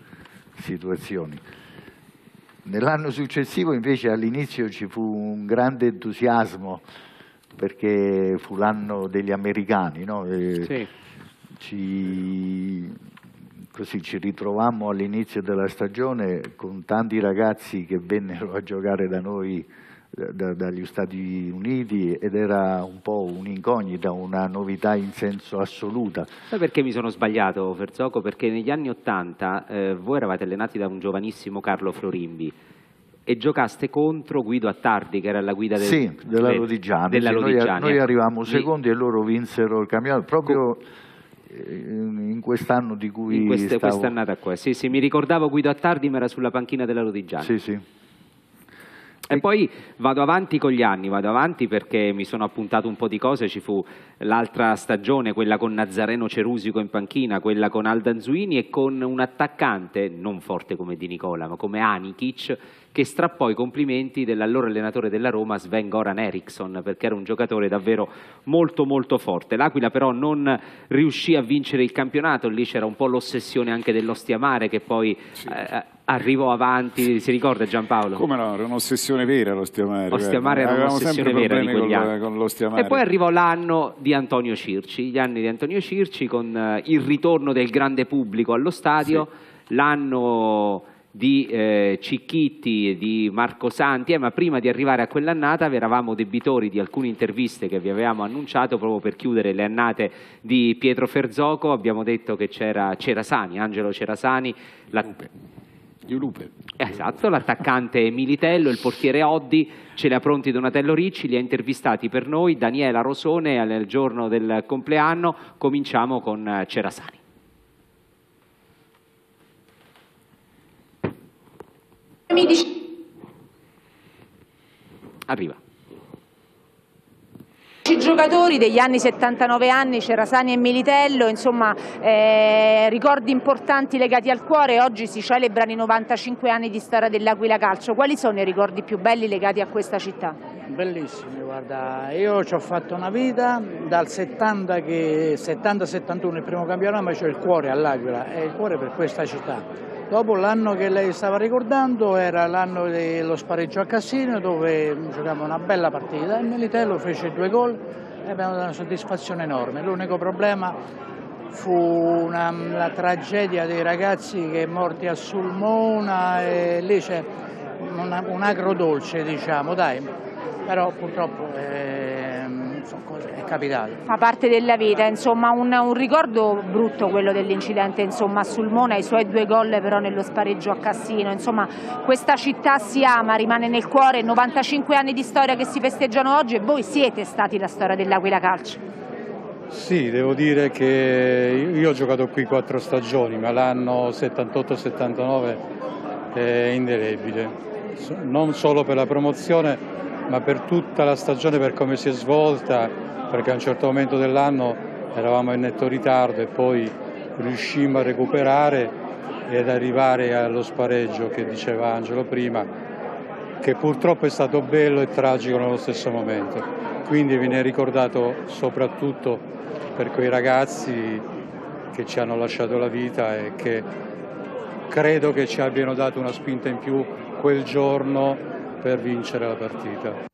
situazioni. Nell'anno successivo invece all'inizio ci fu un grande entusiasmo perché fu l'anno degli americani, no? sì. ci, così ci ritrovammo all'inizio della stagione con tanti ragazzi che vennero a giocare da noi da, dagli Stati Uniti ed era un po' un'incognita, una novità in senso assoluta. Sai perché mi sono sbagliato Ferzoco? Perché negli anni Ottanta eh, voi eravate allenati da un giovanissimo Carlo Florimbi e giocaste contro Guido Attardi che era la guida del, sì, della Lodigiani. Della Lodigiani. Noi, noi arrivavamo secondi e loro vinsero il campionato proprio in quest'anno di cui in queste, stavo... quest'annata qua. Sì, sì, mi ricordavo Guido Attardi ma era sulla panchina della Lodigiani. Sì, sì. E poi vado avanti con gli anni, vado avanti perché mi sono appuntato un po' di cose, ci fu l'altra stagione, quella con Nazareno Cerusico in panchina, quella con Aldanzuini e con un attaccante, non forte come Di Nicola, ma come Anikic, che strappò i complimenti dell'allora allenatore della Roma Sven Goran Eriksson perché era un giocatore davvero molto molto forte. L'Aquila però non riuscì a vincere il campionato, lì c'era un po' l'ossessione anche dell'Ostiamare che poi sì. eh, arrivò avanti, si ricorda Giampaolo? Come no, era un'ossessione vera l'Ostiamare. L'Ostiamare era un'ossessione vera di quegli anni. Con e poi arrivò l'anno di Antonio Circi, gli anni di Antonio Circi con eh, il ritorno del grande pubblico allo stadio, sì. l'anno di eh, Cicchitti e di Marco Santi, eh, ma prima di arrivare a quell'annata eravamo debitori di alcune interviste che vi avevamo annunciato proprio per chiudere le annate di Pietro Ferzoco, abbiamo detto che c'era Cerasani, Angelo Cerasani, la... Lupe. Esatto, l'attaccante Militello, il portiere Oddi, ce li ha pronti Donatello Ricci, li ha intervistati per noi, Daniela Rosone al giorno del compleanno, cominciamo con Cerasani. Arriva. I giocatori degli anni 79 anni, Cerasani e Militello, insomma eh, ricordi importanti legati al cuore, oggi si celebrano i 95 anni di storia dell'Aquila Calcio, quali sono i ricordi più belli legati a questa città? Bellissimi, guarda, io ci ho fatto una vita dal 70-71 il primo campionato, ma c'ho il cuore all'Aquila, è il cuore per questa città. Dopo l'anno che lei stava ricordando era l'anno dello spareggio a Cassino dove giocavamo una bella partita e Militello fece due gol e abbiamo dato una soddisfazione enorme. L'unico problema fu una, la tragedia dei ragazzi che morti a Sulmona e lì c'è un, un agrodolce diciamo, dai, però purtroppo... Eh, è capitato. Fa parte della vita, insomma un, un ricordo brutto quello dell'incidente a Sulmona, i suoi due gol però nello spareggio a Cassino, insomma questa città si ama, rimane nel cuore, 95 anni di storia che si festeggiano oggi e voi siete stati la storia dell'Aquila Calcio. Sì, devo dire che io ho giocato qui quattro stagioni, ma l'anno 78-79 è indelebile, non solo per la promozione ma per tutta la stagione, per come si è svolta, perché a un certo momento dell'anno eravamo in netto ritardo e poi riuscimmo a recuperare ed arrivare allo spareggio che diceva Angelo prima, che purtroppo è stato bello e tragico nello stesso momento. Quindi viene ricordato soprattutto per quei ragazzi che ci hanno lasciato la vita e che credo che ci abbiano dato una spinta in più quel giorno per vincere la partita.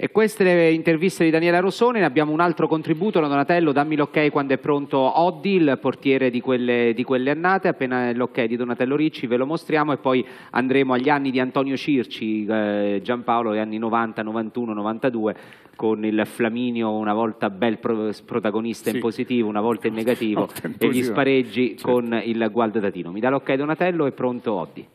E queste le interviste di Daniela Rossone, ne abbiamo un altro contributo, Donatello, dammi l'ok quando è pronto Oddi, il portiere di quelle, di quelle annate, appena l'ok di Donatello Ricci ve lo mostriamo e poi andremo agli anni di Antonio Circi, eh, Giampaolo, gli anni 90, 91, 92, con il Flaminio una volta bel pro protagonista sì. in positivo, una volta in negativo, in e gli spareggi certo. con il Gualdo Datino. Mi dà l'ok Donatello, è pronto Oddi.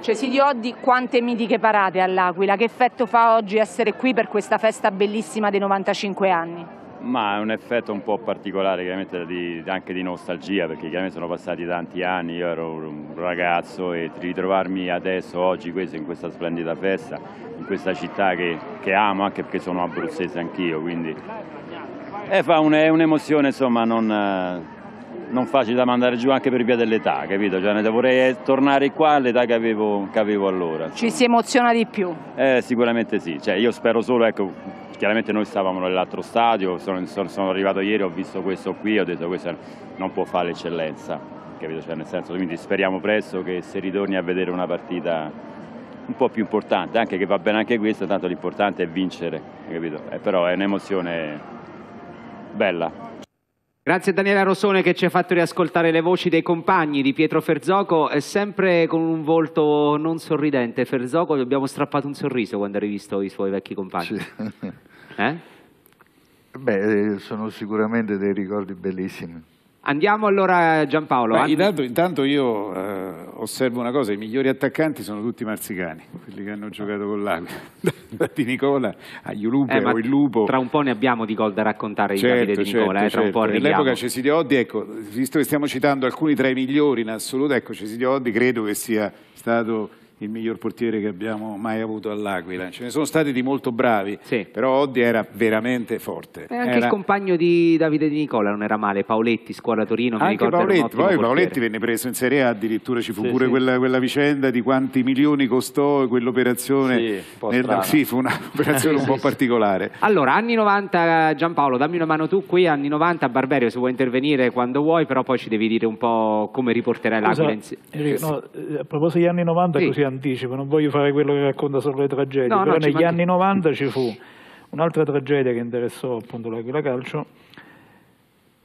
Cesidio Oddi, quante mitiche parate all'Aquila, che effetto fa oggi essere qui per questa festa bellissima dei 95 anni? Ma è un effetto un po' particolare chiaramente di, anche di nostalgia perché chiaramente sono passati tanti anni, io ero un ragazzo e ritrovarmi adesso, oggi, in questa splendida festa, in questa città che, che amo anche perché sono abruzzese anch'io, quindi è un'emozione insomma non non facile da mandare giù anche per via dell'età, capito? Cioè, vorrei tornare qua all'età che avevo, che avevo allora. Ci si emoziona di più? Eh, sicuramente sì, cioè, io spero solo, ecco, chiaramente noi stavamo nell'altro stadio, sono, sono, arrivato ieri, ho visto questo qui, ho detto questo non può fare l'eccellenza, capito? Cioè, nel senso, quindi speriamo presto che si ritorni a vedere una partita un po' più importante, anche che va bene anche questo, tanto l'importante è vincere, capito? Eh, però è un'emozione bella. Grazie Daniela Rosone che ci ha fatto riascoltare le voci dei compagni di Pietro Ferzoco, sempre con un volto non sorridente. Ferzoco, gli abbiamo strappato un sorriso quando ha rivisto i suoi vecchi compagni. Sì. Eh? Beh, sono sicuramente dei ricordi bellissimi. Andiamo allora Giampaolo. Beh, intanto, intanto, io eh, osservo una cosa, i migliori attaccanti sono tutti marzicani, quelli che hanno giocato con l'Aquila, di Nicola a Iulupe eh, o il Lupo. Tra un po' ne abbiamo di gol da raccontare di certo, Davide di Nicola, certo, eh, tra un po' certo. Nell'epoca Cesidi Oddi, ecco, visto che stiamo citando alcuni tra i migliori in assoluto, ecco Cesidi Oddi credo che sia stato il miglior portiere che abbiamo mai avuto all'Aquila. Ce ne sono stati di molto bravi, sì. però Oddi era veramente forte. E anche era... il compagno di Davide Di Nicola non era male, Paoletti, scuola Torino, mi anche Paoletti, poi Paoletti venne preso in Serie A, addirittura ci fu sì, pure sì. Quella, quella, vicenda di quanti milioni costò quell'operazione. Sì, nel... sì, fu un'operazione un po' particolare. Allora, anni 90, Giampaolo, dammi una mano tu qui, anni 90, Barberio, se vuoi intervenire quando vuoi, però poi ci devi dire un po' come riporterai l'Aquila in... no, a proposito degli anni 90, così anticipo, non voglio fare quello che racconta solo le tragedie, no, però no, negli anni 90 ci fu un'altra tragedia che interessò appunto l'Aquila Calcio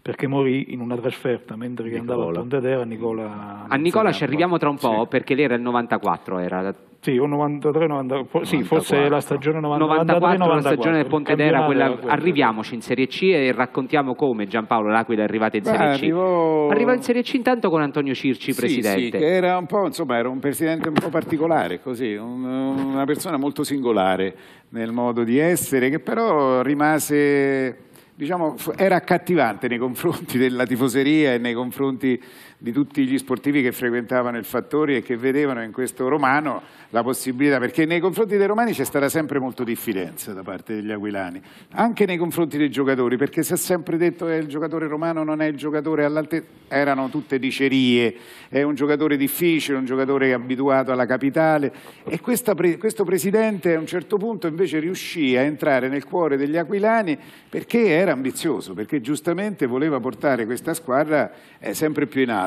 perché morì in una trasferta mentre Nicola. andava a Pontedera Nicola. A Nicola ci arriviamo tra un po' sì. perché lei era il 94, era sì, o 93, 94, sì, forse la stagione 90, 94, 93, 94, la stagione del Pontedera, quella, arriviamoci in Serie C e raccontiamo come Giampaolo L'Aquila è arrivata in Beh, Serie C. Arrivò... Arriva in Serie C intanto con Antonio Circi, sì, presidente. Sì, era un po', insomma, era un presidente un po' particolare, così, un, una persona molto singolare nel modo di essere, che però rimase diciamo, era accattivante nei confronti della tifoseria e nei confronti di tutti gli sportivi che frequentavano il Fattori e che vedevano in questo romano la possibilità, perché nei confronti dei romani c'è stata sempre molto diffidenza da parte degli aquilani, anche nei confronti dei giocatori, perché si è sempre detto che il giocatore romano non è il giocatore all'altezza, erano tutte dicerie, è un giocatore difficile, un giocatore abituato alla capitale e questa, questo presidente a un certo punto invece riuscì a entrare nel cuore degli aquilani perché era ambizioso, perché giustamente voleva portare questa squadra eh, sempre più in alto.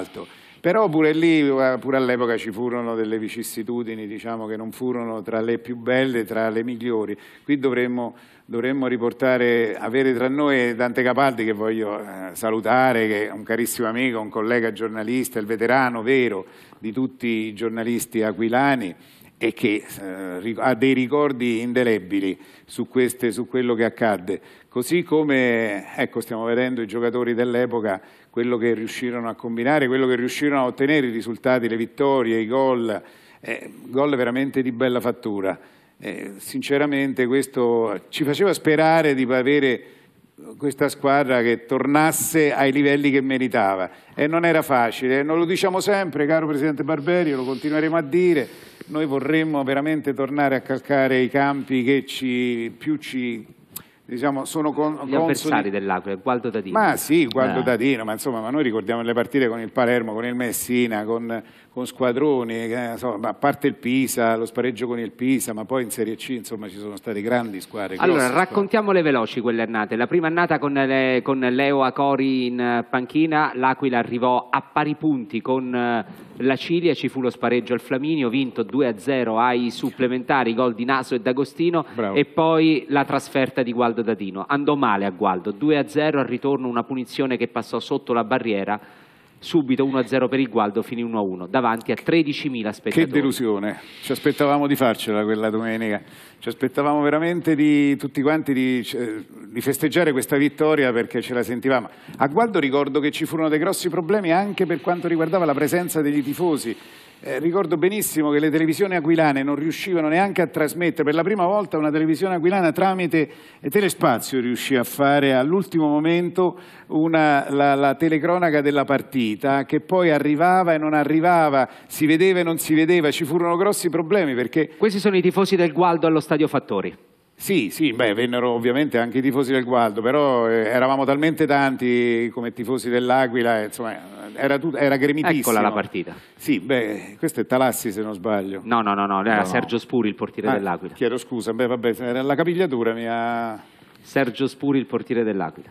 Però pure lì, eh, pure all'epoca ci furono delle vicissitudini, diciamo, che non furono tra le più belle, tra le migliori. Qui dovremmo, dovremmo riportare, avere tra noi Dante Capaldi, che voglio eh, salutare, che è un carissimo amico, un collega giornalista, il veterano vero di tutti i giornalisti aquilani e che eh, ha dei ricordi indelebili su, queste, su quello che accadde. Così come ecco, stiamo vedendo i giocatori dell'epoca quello che riuscirono a combinare, quello che riuscirono a ottenere, i risultati, le vittorie, i gol, eh, gol veramente di bella fattura. Eh, sinceramente questo ci faceva sperare di avere questa squadra che tornasse ai livelli che meritava e non era facile, non lo diciamo sempre caro Presidente Barberi, lo continueremo a dire, noi vorremmo veramente tornare a calcare i campi che ci, più ci diciamo, sono con, gli avversari dell'Aquila, Gualdo Dadino. Ma sì, Gualdo eh. Dadino, ma insomma, ma noi ricordiamo le partite con il Palermo, con il Messina, con, con squadroni, che, insomma, a parte il Pisa, lo spareggio con il Pisa, ma poi in Serie C insomma, ci sono state grandi squadre. Allora, raccontiamole veloci quelle annate. La prima annata con, le, con Leo Acori in panchina, l'Aquila arrivò a pari punti con eh, la Cilia, ci fu lo spareggio al Flaminio, vinto 2-0 ai supplementari, gol di Naso e D'Agostino Bravo. e poi la trasferta di Gualdo Dadino. Andò male a Gualdo, 2-0 al ritorno, una punizione che passò sotto la barriera subito 1-0 per il Gualdo, finì 1-1 davanti a 13.000 spettatori. Che delusione, ci aspettavamo di farcela quella domenica, ci aspettavamo veramente di, tutti quanti di, di, festeggiare questa vittoria perché ce la sentivamo. A Gualdo ricordo che ci furono dei grossi problemi anche per quanto riguardava la presenza degli tifosi, eh, ricordo benissimo che le televisioni aquilane non riuscivano neanche a trasmettere, per la prima volta una televisione aquilana tramite Telespazio riuscì a fare all'ultimo momento una, la, la, telecronaca della partita che poi arrivava e non arrivava, si vedeva e non si vedeva, ci furono grossi problemi perché... Questi sono i tifosi del Gualdo allo Stadio Fattori. Sì, sì, beh, vennero ovviamente anche i tifosi del Gualdo, però eh, eravamo talmente tanti come tifosi dell'Aquila, insomma, era, tut- era gremitissimo. Eccola la partita. Sì, beh, questo è Talassi se non sbaglio. No, no, no, no era No. Sergio Spuri il portiere Ah, dell'Aquila. Chiedo scusa, beh, vabbè, era la capigliatura mia... Sergio Spuri il portiere dell'Aquila.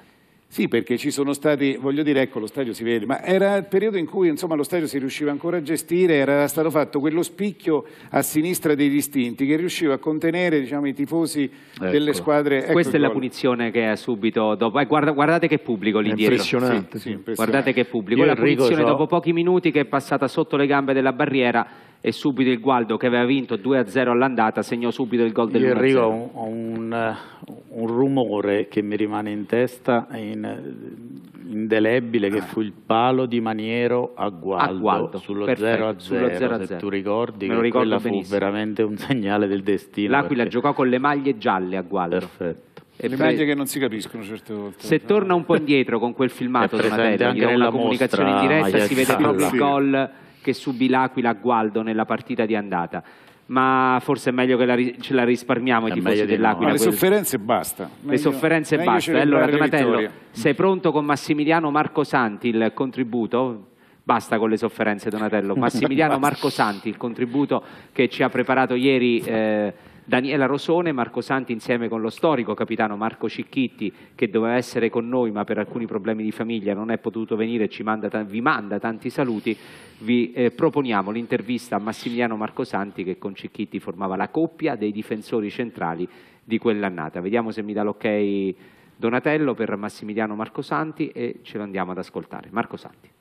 Sì, perché ci sono stati, voglio dire, ecco, lo stadio si vede, ma era il periodo in cui insomma, lo stadio si riusciva ancora a gestire, era stato fatto quello spicchio a sinistra dei distinti che riusciva a contenere diciamo, i tifosi delle squadre. ecco Questa è la punizione che è subito dopo. Eh, guarda- guardate che pubblico lì È dietro. impressionante, Sì, sì, impressionante. Guardate che pubblico. Io la punizione so- dopo pochi minuti che è passata sotto le gambe della barriera e subito il Gualdo che aveva vinto 2-0 all'andata segnò subito il gol Io Enrico ho dell'1-0. un, ho un, eh, un rumore che mi rimane in testa in- indelebile che fu il palo di Maniero a Gualdo, A Gualdo, sullo perfetto, 0 sullo 0 a se 0. tu ricordi Me lo quella fu benissimo. veramente un segnale del destino L'Aquila perché- giocò con le maglie gialle a Gualdo. perfetto E Le maglie che non si capiscono certe volte. Se torna un po' indietro con quel filmato, Donatello, una nella comunicazione in diretta, si vede proprio il gol che subì l'Aquila a Gualdo nella partita di andata. Ma forse è meglio che la ri- ce la risparmiamo i tifosi no. dell'Aquila. Ma le sofferenze basta. le Meglio- sofferenze meglio basta. Allora, le Donatello, sei pronto con Massimiliano Marco Santi il contributo? Basta con le sofferenze, Donatello. Massimiliano Marco Santi, il contributo che ci ha preparato ieri eh, Daniela Rosone, Marco Santi insieme con lo storico capitano Marco Cicchitti che doveva essere con noi ma per alcuni problemi di famiglia non è potuto venire e vi manda tanti saluti. Vi eh, proponiamo l'intervista a Massimiliano Marco Santi che con Cicchitti formava la coppia dei difensori centrali di quell'annata. Vediamo se mi dà l'ok Donatello per Massimiliano Marco Santi e ce lo andiamo ad ascoltare. Marco Santi.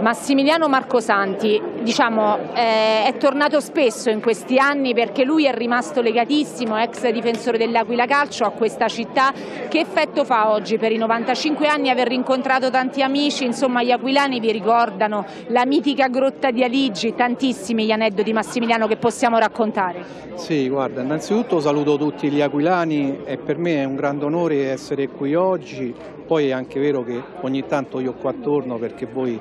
Massimiliano Marcosanti, diciamo, eh, è tornato spesso in questi anni perché lui è rimasto legatissimo, ex difensore dell'Aquila Calcio, a questa città. Che effetto fa oggi per i 95 anni aver rincontrato tanti amici? Insomma, gli aquilani vi ricordano la mitica grotta di Aligi, tantissimi gli aneddoti Massimiliano che possiamo raccontare. Sì, guarda, innanzitutto saluto tutti gli aquilani e per me è un grande onore essere qui oggi. Poi è anche vero che ogni tanto io qua attorno perché voi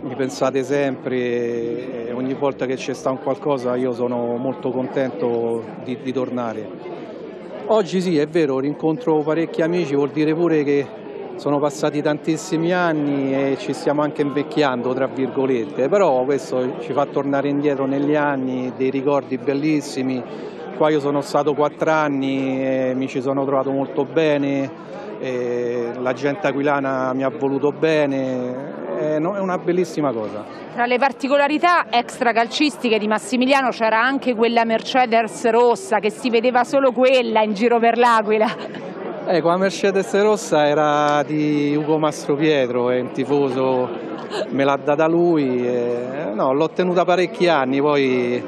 mi pensate sempre e ogni volta che c'è sta un qualcosa io sono molto contento di, di tornare. Oggi sì, è vero, rincontro parecchi amici, vuol dire pure che sono passati tantissimi anni e ci stiamo anche invecchiando, tra virgolette, però questo ci fa tornare indietro negli anni, dei ricordi bellissimi. Qua io sono stato quattro anni e mi ci sono trovato molto bene, la gente aquilana mi ha voluto bene, è una bellissima cosa. Tra le particolarità extracalcistiche di Massimiliano c'era anche quella Mercedes rossa che si vedeva solo quella in giro per l'Aquila. Ecco, la Mercedes Rossa era di Ugo Mastropietro, è un tifoso, me l'ha data lui, e, no, l'ho tenuta parecchi anni, poi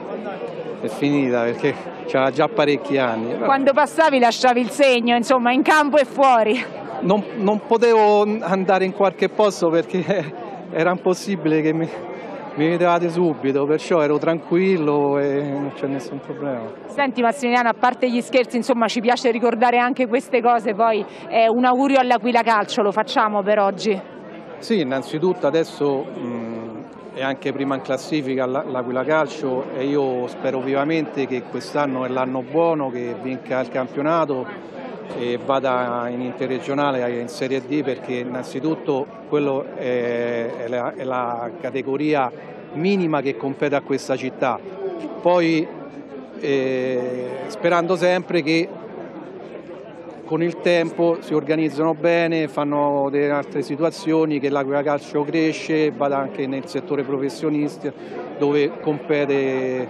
è finita perché c'era già parecchi anni. Quando passavi lasciavi il segno, insomma, in campo e fuori. Non, non potevo andare in qualche posto perché era impossibile che mi, mi vedevate subito, perciò ero tranquillo e non c'è nessun problema. Senti Massimiliano, a parte gli scherzi, insomma, ci piace ricordare anche queste cose, poi eh, un augurio all'Aquila Calcio, lo facciamo per oggi. Sì, innanzitutto adesso mh, è anche prima in classifica l'A- l'Aquila Calcio e io spero vivamente che quest'anno è l'anno buono, che vinca il campionato e vada in interregionale in Serie D perché innanzitutto quello è, è la, è la categoria minima che compete a questa città. Poi eh, sperando sempre che con il tempo si organizzano bene, fanno delle altre situazioni, che l'Aquila Calcio cresce, vada anche nel settore professionisti dove compete,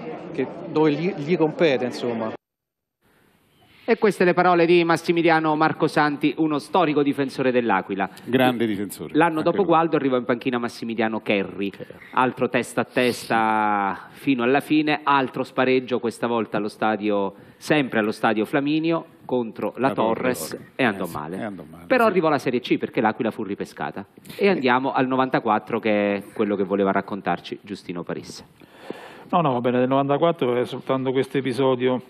dove gli, gli compete insomma. E queste le parole di Massimiliano Marco Santi, uno storico difensore dell'Aquila. Grande difensore. L'anno dopo lui. Gualdo arrivò in panchina Massimiliano Kerry, altro testa a testa fino alla fine, altro spareggio questa volta allo stadio, sempre allo stadio Flaminio contro la, La Torres, Torres. e andò Eh sì, male. e andò male, Però sì. arrivò la Serie C perché l'Aquila fu ripescata. E andiamo al 94 che è quello che voleva raccontarci Giustino Parisse. No, no, va bene, del 94 è soltanto questo episodio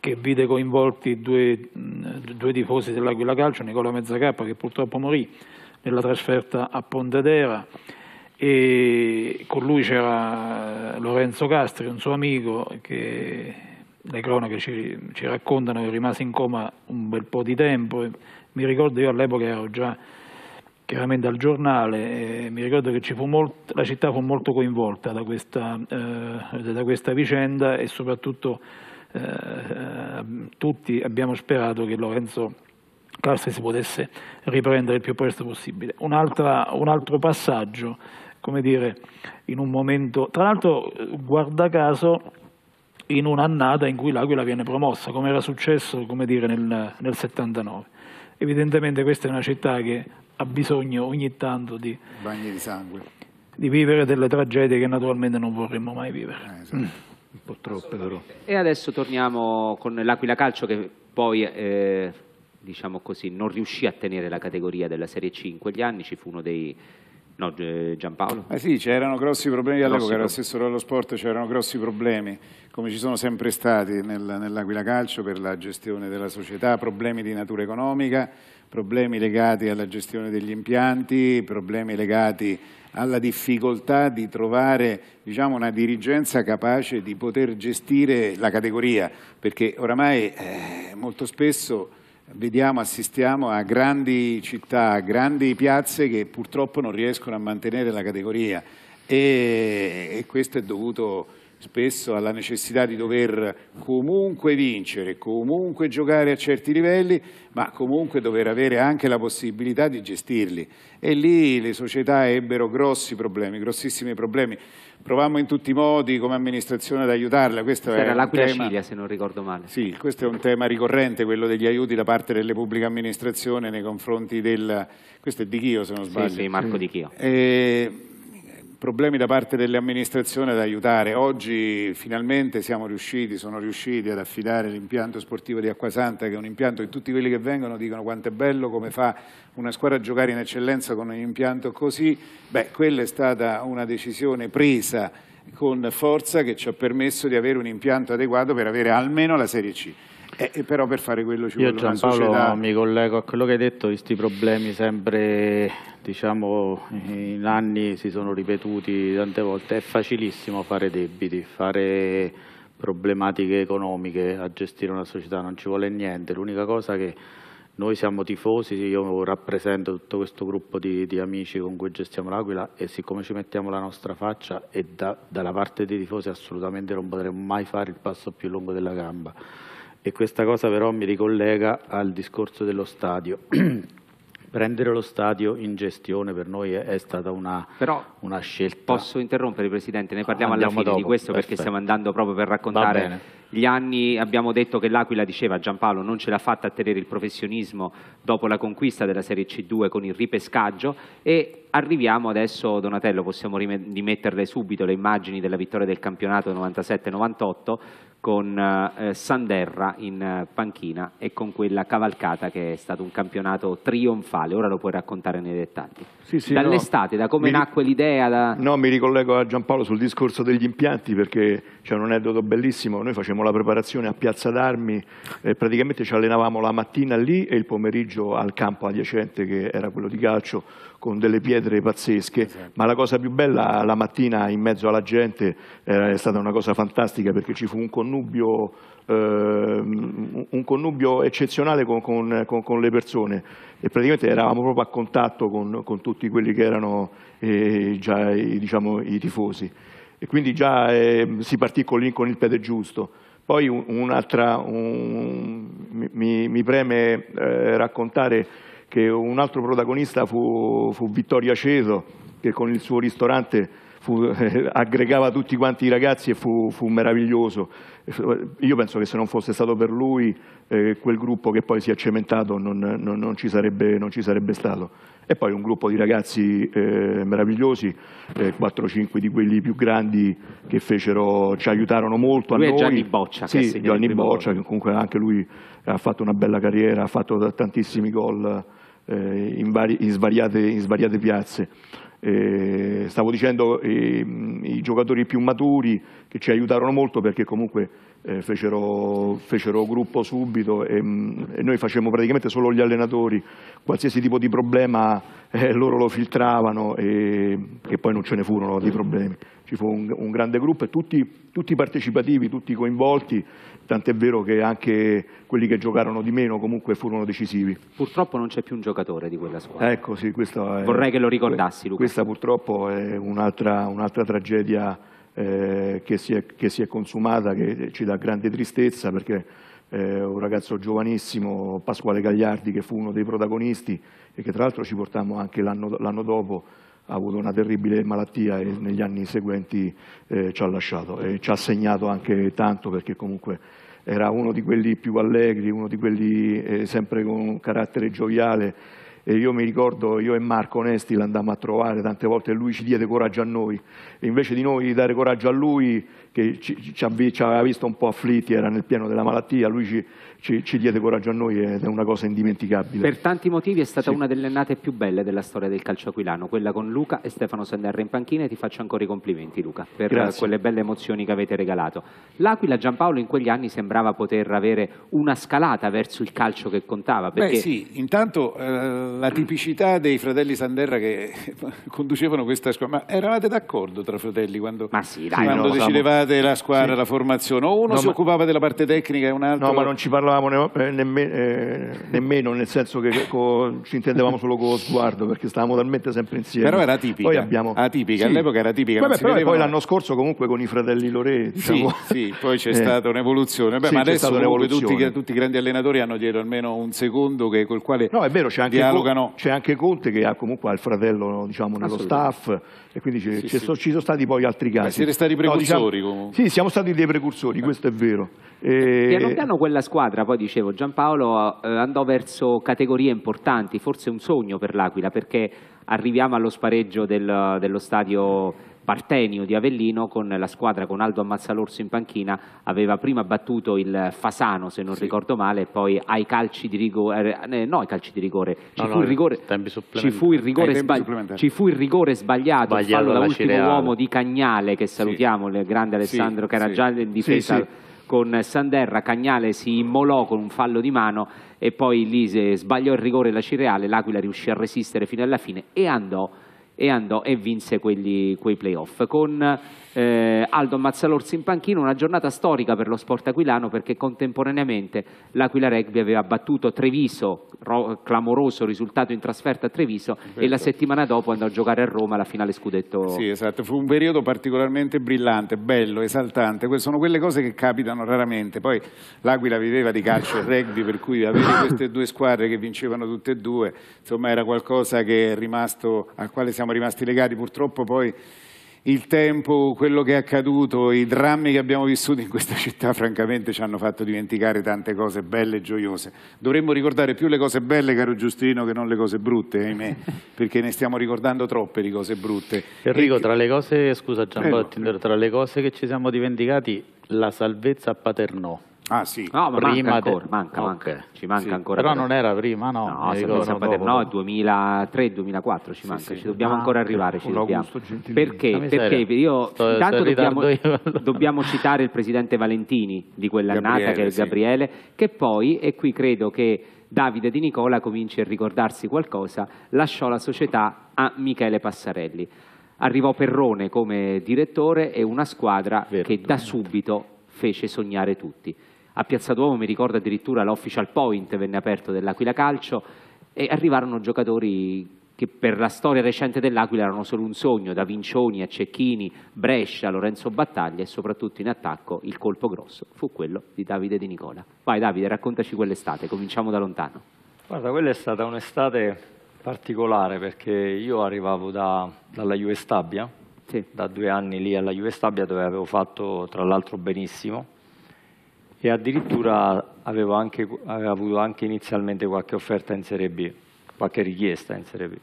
che vide coinvolti due, due tifosi dell'Aquila Calcio, Nicola Mezzacappa che purtroppo morì nella trasferta a Pontedera e con lui c'era Lorenzo Castri, un suo amico che le cronache ci, ci, raccontano che rimase in coma un bel po' di tempo. Mi ricordo io all'epoca ero già chiaramente al giornale e mi ricordo che molto, la città fu molto coinvolta da questa, eh, da questa vicenda e soprattutto tutti abbiamo sperato che Lorenzo Carse si potesse riprendere il più presto possibile. Un, un altro passaggio, come dire, in un momento, tra l'altro guarda caso in un'annata in cui l'Aquila viene promossa, come era successo come dire, nel, nel 79. Evidentemente questa è una città che ha bisogno ogni tanto di, Bagni di, sangue. di vivere delle tragedie che naturalmente non vorremmo mai vivere. Eh, esatto. mm. Un po' troppe però. E adesso torniamo con l'Aquila Calcio che poi eh, diciamo così, non riuscì a tenere la categoria della Serie C in quegli anni, ci fu uno dei No, Giampaolo? Eh sì, c'erano grossi problemi all'epoca, ero assessore allo sport, c'erano grossi problemi, come ci sono sempre stati nel, nell'Aquila Calcio per la gestione della società, problemi di natura economica, problemi legati alla gestione degli impianti, problemi legati alla difficoltà di trovare diciamo, una dirigenza capace di poter gestire la categoria, perché oramai eh, molto spesso vediamo, assistiamo a grandi città, a grandi piazze che purtroppo non riescono a mantenere la categoria. E, e questo è dovuto spesso alla necessità di dover comunque vincere, comunque giocare a certi livelli, ma comunque dover avere anche la possibilità di gestirli. E lì le società ebbero grossi problemi, grossissimi problemi. Provammo in tutti i modi come amministrazione ad aiutarla. Questo Era l'Aquila tema... Cilia, se non ricordo male. Sì, questo è un tema ricorrente, quello degli aiuti da parte delle pubbliche amministrazioni nei confronti del... Questo è Di Chio, se non sbaglio. Sì, sì Marco Di Chio. E problemi da parte delle amministrazioni ad aiutare. Oggi finalmente siamo riusciti, sono riusciti ad affidare l'impianto sportivo di Acquasanta, che è un impianto che tutti quelli che vengono dicono quanto è bello, come fa una squadra a giocare in eccellenza con un impianto così. Beh, quella è stata una decisione presa con forza che ci ha permesso di avere un impianto adeguato per avere almeno la Serie C. Eh, però per fare quello ci Io vuole una società... mi collego a quello che hai detto, questi problemi sempre, diciamo, in anni si sono ripetuti tante volte. È facilissimo fare debiti, fare problematiche economiche a gestire una società, non ci vuole niente. L'unica cosa che noi siamo tifosi, io rappresento tutto questo gruppo di, di amici con cui gestiamo l'Aquila e siccome ci mettiamo la nostra faccia e da, dalla parte dei tifosi assolutamente non potremo mai fare il passo più lungo della gamba e questa cosa però mi ricollega al discorso dello stadio. Prendere lo stadio in gestione per noi è, stata una, però una, scelta. Posso interrompere Presidente? Ne parliamo alla fine dopo. di questo Perfetto. perché stiamo andando proprio per raccontare gli anni. Abbiamo detto che l'Aquila, diceva Giampaolo, non ce l'ha fatta a tenere il professionismo dopo la conquista della Serie C2 con il ripescaggio e arriviamo adesso, Donatello, possiamo rimetterle subito le immagini della vittoria del campionato 97-98 con eh, Sanderra in eh, panchina e con quella cavalcata che è stato un campionato trionfale. Ora lo puoi raccontare nei dettagli. Sì, sì, Dall'estate, no. da come mi nacque l'idea? Da... No, mi ricollego a Giampaolo sul discorso degli impianti perché c'è un aneddoto bellissimo. Noi facevamo la preparazione a Piazza d'Armi e praticamente ci allenavamo la mattina lì e il pomeriggio al campo adiacente che era quello di calcio con delle pietre pazzesche, esatto. ma la cosa più bella la mattina in mezzo alla gente eh, è stata una cosa fantastica perché ci fu un connubio, eh, un connubio eccezionale con, con, con, con, le persone e praticamente eravamo proprio a contatto con, tutti quelli che erano eh, già i, diciamo, i, tifosi e quindi già eh, si partì con il piede giusto. Poi un'altra, un, mi, mi, preme eh, raccontare che un altro protagonista fu, fu Vittorio Aceto, che con il suo ristorante fu, eh, aggregava tutti quanti i ragazzi e fu, fu, meraviglioso. Io penso che se non fosse stato per lui eh, quel gruppo che poi si è cementato non, non, non, ci, sarebbe, non ci, sarebbe, stato. E poi un gruppo di ragazzi eh, meravigliosi, eh, 4-5 di quelli più grandi che fecero, ci aiutarono molto lui a noi. Gianni Boccia. Sì, Gianni Boccia, che comunque anche lui ha fatto una bella carriera, ha fatto tantissimi gol eh, in, vari, in, svariate, in, svariate, piazze. Eh, stavo dicendo eh, i giocatori più maturi che ci aiutarono molto perché comunque eh, fecero, fecero, gruppo subito e, mm, e, noi facevamo praticamente solo gli allenatori, qualsiasi tipo di problema eh, loro lo filtravano e, e, poi non ce ne furono di problemi. Ci fu un, un grande gruppo e tutti, tutti partecipativi, tutti coinvolti, tant'è vero che anche quelli che giocarono di meno comunque furono decisivi. Purtroppo non c'è più un giocatore di quella squadra. Ecco, sì, Vorrei che lo ricordassi, Luca. Questa purtroppo è un'altra, un'altra tragedia eh, che, si è, che, si è, consumata, che ci dà grande tristezza perché eh, un ragazzo giovanissimo, Pasquale Gagliardi, che fu uno dei protagonisti e che tra l'altro ci portammo anche l'anno dopo, ha avuto una terribile malattia e negli anni seguenti eh, ci ha lasciato e ci ha segnato anche tanto perché comunque era uno di quelli più allegri, uno di quelli eh, sempre con un carattere gioviale e io mi ricordo, io e Marco Onesti l'andammo a trovare tante volte e lui ci diede coraggio a noi. E invece di noi dare coraggio a lui, che ci, ci, aveva visto un po' afflitti, era nel pieno della malattia, lui ci, ci, ci, diede coraggio a noi ed è una cosa indimenticabile. Per tanti motivi è stata sì. una delle annate più belle della storia del calcio aquilano, quella con Luca e Stefano Sanderra in panchina e ti faccio ancora i complimenti Luca per Grazie. quelle belle emozioni che avete regalato. L'Aquila Giampaolo in quegli anni sembrava poter avere una scalata verso il calcio che contava. Perché... Beh sì, intanto eh, la tipicità dei fratelli Sanderra che conducevano questa squadra, ma eravate d'accordo tra fratelli quando, sì, dai, quando no, decidevate la squadra, sì. la formazione? O uno no, si ma... occupava della parte tecnica e un altro... No, ma non ci parlavamo ne, eh, nemmeno, eh, nemmeno, nel senso che co, ci intendevamo solo con lo sguardo, perché stavamo talmente sempre insieme. Però era tipica, poi abbiamo... atipica, sì. all'epoca era tipica. Vabbè, però vedevano... poi l'anno scorso comunque con i fratelli Lore, diciamo... sì, sì, poi c'è eh. stata un'evoluzione. Beh, ma adesso tutti, tutti, i grandi allenatori hanno dietro almeno un secondo che, col quale no, è vero, c'è anche, dialogano. c'è anche Conte che ha comunque il fratello diciamo, nello staff e quindi ci, sì, sì. ci sono stati poi altri casi. Ma siete stati precursori no, diciamo, Sì, siamo stati dei precursori, questo è vero. E... Piano piano quella squadra, poi dicevo, Giampaolo eh, andò verso categorie importanti, forse un sogno per l'Aquila, perché arriviamo allo spareggio del, dello stadio Partenio di Avellino con la squadra con Aldo Ammazzalorso in panchina aveva prima battuto il Fasano se non sì. ricordo male e poi ai calci di rigore eh, no ai calci di rigore ci, no, fu, no, il rigore, ci fu il rigore ci fu il rigore sbagliato, sbagliato fallo da ultimo cireale. uomo di Cagnale che salutiamo sì. il grande Alessandro sì, che era già in difesa con Sanderra Cagnale si immolò con un fallo di mano e poi lì sbagliò il rigore la Cireale l'Aquila riuscì a resistere fino alla fine e andò e andò e vinse quelli, quei playoff. Con eh, Aldo Mazzalorsi in panchina, una giornata storica per lo sport aquilano perché contemporaneamente l'Aquila Rugby aveva battuto Treviso, ro- clamoroso risultato in trasferta a Treviso Perfetto. e la settimana dopo andò a giocare a Roma la finale scudetto. Sì, esatto, fu un periodo particolarmente brillante, bello, esaltante, sono quelle cose che capitano raramente, poi l'Aquila viveva di calcio e rugby per cui avere queste due squadre che vincevano tutte e due, insomma era qualcosa che è rimasto, al quale siamo rimasti legati, purtroppo poi il tempo, quello che è accaduto, i drammi che abbiamo vissuto in questa città, francamente ci hanno fatto dimenticare tante cose belle e gioiose. Dovremmo ricordare più le cose belle, caro Giustino, che non le cose brutte, ahimè, perché ne stiamo ricordando troppe di cose brutte. Enrico, e... tra le cose, scusa Giampaolo, tra le cose che ci siamo dimenticati, la salvezza a Paternò. Ah sì, no, ma prima manca ancora, manca, manca. Okay. ci manca sì. ancora. Però non era prima, no? No, Salvezza Paternò è 2003-2004, ci manca, sì, ci dobbiamo ah, ancora arrivare, ci dobbiamo. Perché? Perché io, sto, intanto dobbiamo, io. dobbiamo, citare il presidente Valentini di quell'annata, Gabriele, che è il Gabriele, che poi, e qui credo che Davide Di Nicola cominci a ricordarsi qualcosa, lasciò la società a Michele Passarelli. Arrivò Perrone come direttore e una squadra Vero. che da subito fece sognare tutti a Piazza Duomo mi ricordo addirittura l'official point venne aperto dell'Aquila Calcio e arrivarono giocatori che per la storia recente dell'Aquila erano solo un sogno, da Vincioni a Cecchini, Brescia, Lorenzo Battaglia e soprattutto in attacco il colpo grosso fu quello di Davide Di Nicola. Vai Davide, raccontaci quell'estate, cominciamo da lontano. Guarda, quella è stata un'estate particolare perché io arrivavo da, dalla Juve Stabia, sì. da due anni lì alla Juve Stabia dove avevo fatto tra l'altro benissimo, e addirittura avevo, anche, avevo avuto anche inizialmente qualche offerta in Serie B, qualche richiesta in Serie B.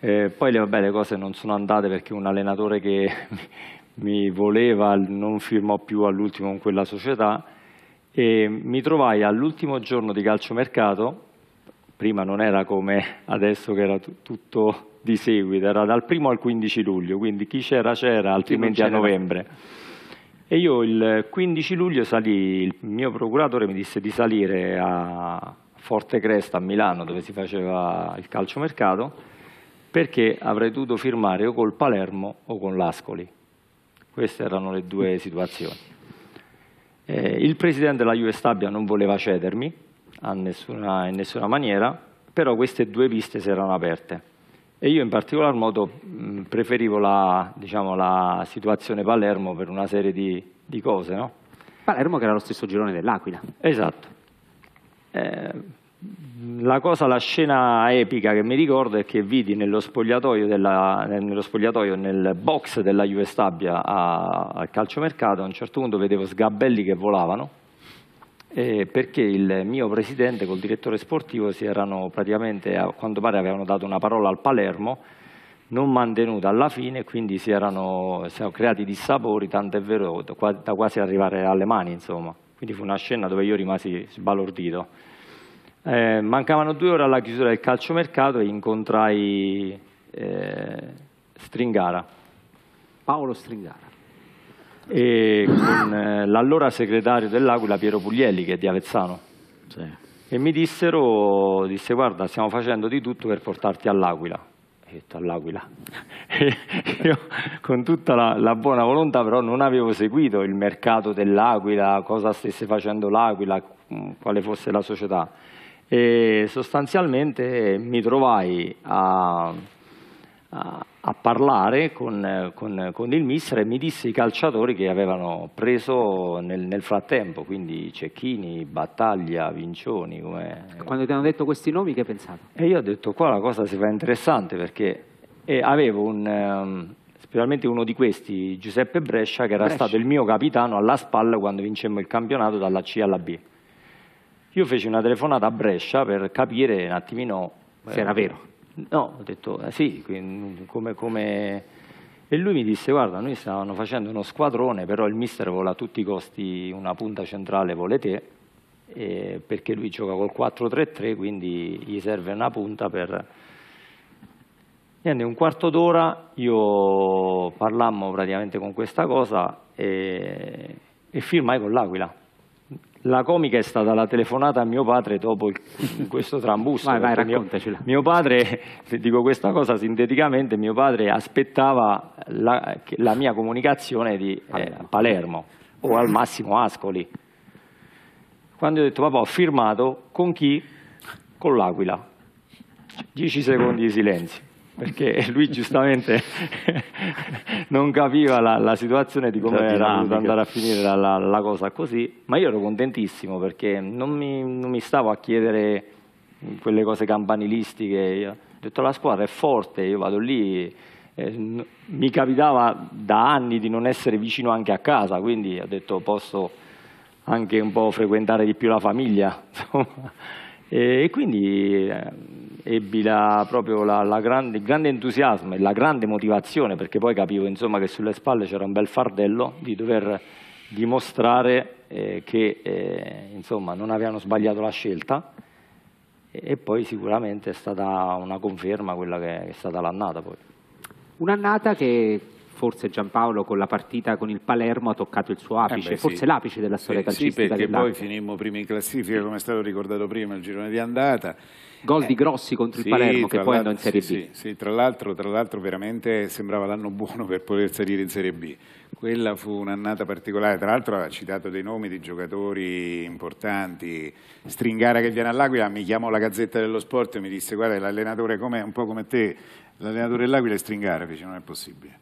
Eh, poi vabbè, le cose non sono andate perché un allenatore che mi voleva non firmò più all'ultimo con quella società e mi trovai all'ultimo giorno di calciomercato prima non era come adesso che era tutto di seguito, era dal primo al 15 luglio, quindi chi c'era c'era, altrimenti a novembre. E io il 15 luglio salì, il mio procuratore mi disse di salire a Forte Cresta a Milano dove si faceva il calciomercato perché avrei dovuto firmare o col Palermo o con l'Ascoli. Queste erano le due situazioni. Eh, il presidente della Juve Stabia non voleva cedermi nessuna, in nessuna maniera, però queste due piste si erano aperte e io in particolar modo mh, preferivo la, diciamo, la, situazione Palermo per una serie di, di cose. No? Palermo che era lo stesso girone dell'Aquila. Esatto. Eh, la cosa, la scena epica che mi ricordo è che vidi nello spogliatoio, della, nello spogliatoio nel box della Juve Stabia a, al calciomercato, a un certo punto vedevo sgabelli che volavano eh, perché il mio presidente col direttore sportivo si erano praticamente, a quanto pare avevano dato una parola al Palermo, non mantenuta alla fine, quindi si erano, si erano creati dissapori, tanto è vero, da quasi arrivare alle mani, insomma. Quindi fu una scena dove io rimasi sbalordito. Eh, mancavano due ore alla chiusura del calciomercato e incontrai eh, Stringara. Paolo Stringara e con eh, l'allora segretario dell'Aquila Piero Puglielli che è di Avezzano. Sì. e mi dissero disse guarda stiamo facendo di tutto per portarti all'Aquila. Ho detto all'Aquila? Io con tutta la, la, buona volontà però non avevo seguito il mercato dell'Aquila cosa stesse facendo l'Aquila quale fosse la società. E sostanzialmente mi trovai a a, a parlare con, con, con, il mister e mi disse i calciatori che avevano preso nel, nel frattempo, quindi Cecchini, Battaglia, Vincioni. Come... Quando ti hanno detto questi nomi che pensavi? E io ho detto qua la cosa si fa interessante perché avevo un... Um, specialmente uno di questi, Giuseppe Brescia, che era Brescia. stato il mio capitano alla spalla quando vincemmo il campionato dalla C alla B. Io feci una telefonata a Brescia per capire un attimino se era vero No, ho detto eh, sì, come, come... E lui mi disse, guarda, noi stavamo facendo uno squadrone, però il mister vuole a tutti i costi una punta centrale, vuole te, eh, perché lui gioca col 4-3-3, quindi gli serve una punta per... Niente, un quarto d'ora io parlammo praticamente con questa cosa e, e firmai con l'Aquila. La comica è stata la telefonata a mio padre dopo il, questo trambusto. vai, vai, raccontacela. Mio, mio, padre, dico questa cosa sinteticamente, mio padre aspettava la, la mia comunicazione di eh, Palermo o al massimo Ascoli. Quando ho detto papà ho firmato, con chi? Con l'Aquila. Dieci secondi di silenzio perché lui giustamente non capiva la, la situazione di come era dovuta andare a finire la, la, la, cosa così, ma io ero contentissimo perché non mi, non mi stavo a chiedere quelle cose campanilistiche, io ho detto la squadra è forte, io vado lì, eh, mi capitava da anni di non essere vicino anche a casa, quindi ho detto posso anche un po' frequentare di più la famiglia, e, e quindi... Eh, ebbi la, proprio la, la grande, il grande entusiasmo e la grande motivazione, perché poi capivo insomma, che sulle spalle c'era un bel fardello di dover dimostrare eh, che eh, insomma, non avevano sbagliato la scelta e, poi sicuramente è stata una conferma quella che è stata l'annata poi. Un'annata che forse Giampaolo con la partita con il Palermo ha toccato il suo apice, eh beh, forse sì. l'apice della storia sì, calcistica. Sì, perché poi finimmo prima in classifica, come è stato ricordato prima, il girone di andata Gol eh, di Grossi contro il Palermo che poi andò in Serie sì, B. Sì, sì tra l'altro veramente sembrava l'anno buono per poter salire in Serie B. Quella fu un'annata particolare, tra l'altro ha citato dei nomi di giocatori importanti. Stringara che viene all'Aquila, mi chiamò la Gazzetta dello Sport e mi disse guarda l'allenatore è un po' come te, l'allenatore dell'Aquila è Stringara, fece non è possibile.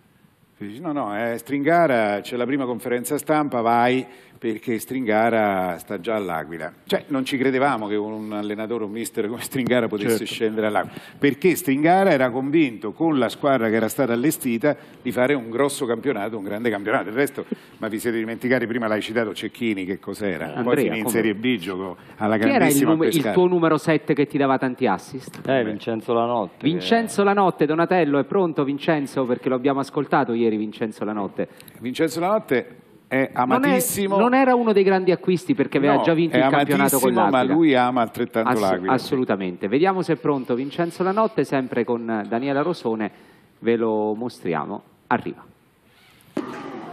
Dice, no, no, è Stringara, c'è la prima conferenza stampa, vai, perché Stringara sta già all'Aquila. Cioè, non ci credevamo che un allenatore, un mister come Stringara potesse certo. scendere all'Aquila, perché Stringara era convinto con la squadra che era stata allestita di fare un grosso campionato, un grande campionato. Il resto, ma vi siete dimenticati, prima l'hai citato Cecchini, che cos'era? Andrea, Poi finì in Serie B, giocò alla Chi grandissima era il, il, tuo numero 7 che ti dava tanti assist? Eh, Vincenzo Lanotte. Vincenzo Lanotte, Donatello, è pronto Vincenzo? Perché lo abbiamo ascoltato ieri Vincenzo Lanotte. Vincenzo Lanotte è amatissimo. Non, è, non, era uno dei grandi acquisti perché aveva no, già vinto il campionato con l'Aquila. ma lui ama altrettanto Ass- l'Aquila. Assolutamente. Vediamo se è pronto Vincenzo Lanotte, sempre con Daniela Rosone. Ve lo mostriamo. Arriva.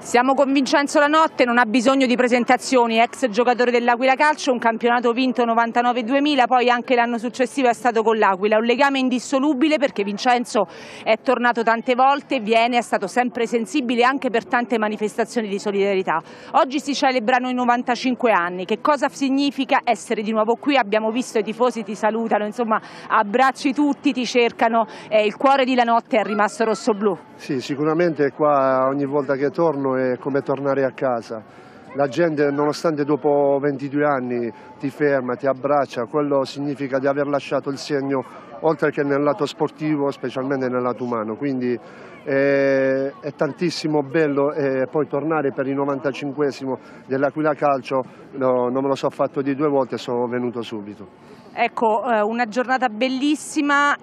Siamo con Vincenzo Lanotte, non ha bisogno di presentazioni, ex giocatore dell'Aquila Calcio, un campionato vinto 99-2000, poi anche l'anno successivo è stato con l'Aquila, un legame indissolubile perché Vincenzo è tornato tante volte, viene, è stato sempre sensibile anche per tante manifestazioni di solidarietà. Oggi si celebrano i 95 anni, che cosa significa essere di nuovo qui? Abbiamo visto i tifosi ti salutano, insomma abbracci tutti, ti cercano, eh, il cuore di Lanotte è rimasto rosso-blu. Sì, sicuramente qua ogni volta che torno è come tornare a casa. La gente, nonostante dopo 22 anni ti ferma, ti abbraccia, quello significa di aver lasciato il segno, oltre che nel lato sportivo, specialmente nel lato umano. Quindi è, è tantissimo bello e poi tornare per il 95esimo dell'Aquila Calcio, no, non me lo so fatto di due volte, sono venuto subito. Ecco, eh, una giornata bellissima,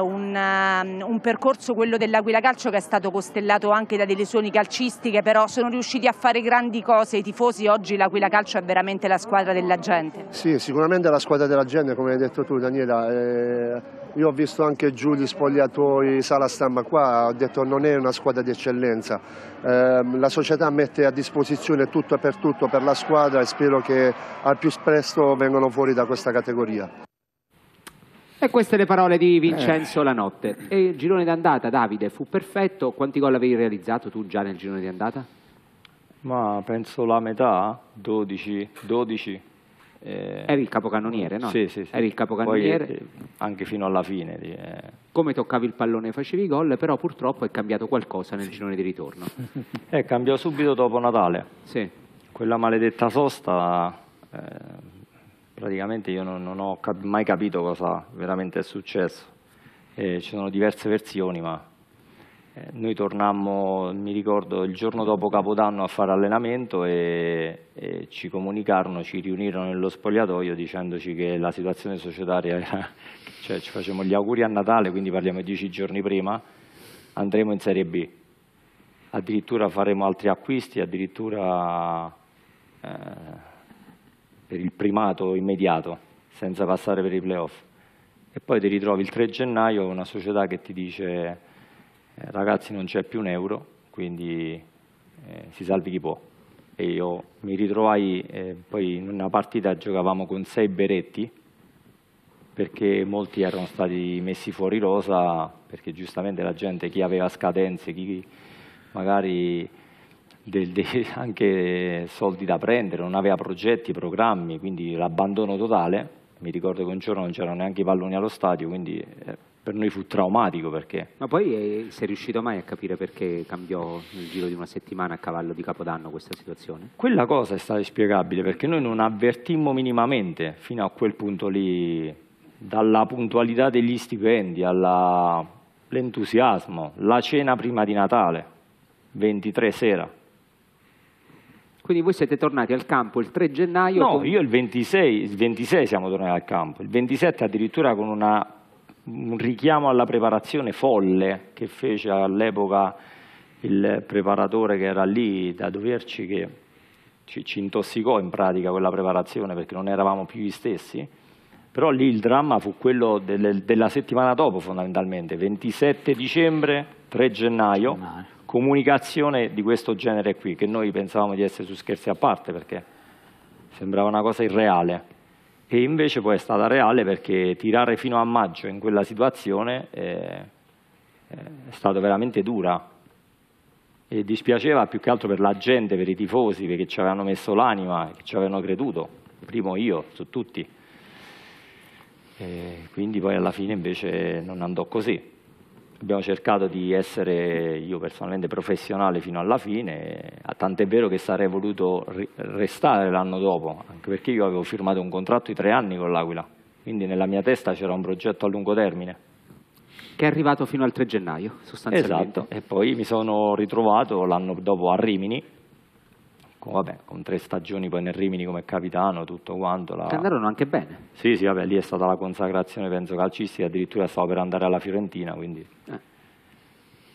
un, un, percorso quello dell'Aquila Calcio che è stato costellato anche da delle suoni calcistiche, però sono riusciti a fare grandi cose i tifosi, oggi l'Aquila Calcio è veramente la squadra della gente. Sì, sicuramente la squadra della gente, come hai detto tu Daniela. Eh, io ho visto anche giù gli spogliatoi, sala stampa qua, ho detto non è una squadra di eccellenza. Eh, la società mette a disposizione tutto e per tutto per la squadra e spero che al più presto vengano fuori da questa categoria. E queste le parole di Vincenzo eh. Lanotte. E il girone d'andata, Davide, fu perfetto. Quanti gol avevi realizzato tu già nel girone di andata? Ma penso la metà, 12. 12. Eh... Eri il capocannoniere, no? Sì, sì, sì. Eri il capocannoniere. Poi, eh, anche fino alla fine. Eh... Come toccavi il pallone facevi gol, però purtroppo è cambiato qualcosa nel sì. girone di ritorno. eh, cambiò subito dopo Natale. Sì. Quella maledetta sosta eh, praticamente io non, non ho cap mai capito cosa veramente è successo. Eh, ci sono diverse versioni, ma eh, noi tornammo, mi ricordo, il giorno dopo Capodanno a fare allenamento e, e, ci comunicarono, ci riunirono nello spogliatoio dicendoci che la situazione societaria era, cioè ci facevamo gli auguri a Natale, quindi parliamo di dieci giorni prima, andremo in Serie B. Addirittura faremo altri acquisti, addirittura... Eh, per il primato immediato, senza passare per i playoff. E poi ti ritrovi il 3 gennaio una società che ti dice eh, ragazzi non c'è più un euro, quindi eh, si salvi chi può. E io mi ritrovai, eh, poi in una partita giocavamo con sei beretti, perché molti erano stati messi fuori rosa, perché giustamente la gente, chi aveva scadenze, chi magari del, de, anche soldi da prendere, non aveva progetti, programmi, quindi l'abbandono totale. Mi ricordo che un giorno non c'erano neanche i palloni allo stadio, quindi eh, per noi fu traumatico perché... Ma poi eh, sei riuscito mai a capire perché cambiò nel giro di una settimana a cavallo di Capodanno questa situazione? Quella cosa è stata inspiegabile perché noi non avvertimmo minimamente fino a quel punto lì, dalla puntualità degli stipendi all'entusiasmo, la cena prima di Natale, 23 sera, quindi voi siete tornati al campo il 3 gennaio? No, con... io il 26, il 26 siamo tornati al campo, il 27 addirittura con una, un richiamo alla preparazione folle che fece all'epoca il preparatore che era lì da doverci, che ci, ci intossicò in pratica quella preparazione perché non eravamo più gli stessi. Però lì il dramma fu quello delle, della settimana dopo fondamentalmente, 27 dicembre, 3 gennaio, comunicazione di questo genere qui, che noi pensavamo di essere su scherzi a parte perché sembrava una cosa irreale. E invece poi è stata reale perché tirare fino a maggio in quella situazione è, è stato veramente dura. E dispiaceva più che altro per la gente, per i tifosi, perché ci avevano messo l'anima, che ci avevano creduto, primo io, su tutti. E quindi poi alla fine invece non andò così abbiamo cercato di essere io personalmente professionale fino alla fine, tant'è vero che sarei voluto restare l'anno dopo, anche perché io avevo firmato un contratto di tre anni con l'Aquila, quindi nella mia testa c'era un progetto a lungo termine. Che è arrivato fino al 3 gennaio, sostanzialmente. Esatto, e poi mi sono ritrovato l'anno dopo a Rimini, con, vabbè, con tre stagioni poi nel Rimini come capitano, tutto quanto. La... Andarono anche bene. Sì, sì, vabbè, lì è stata la consacrazione, penso, calcistica, addirittura stavo per andare alla Fiorentina, quindi... Eh.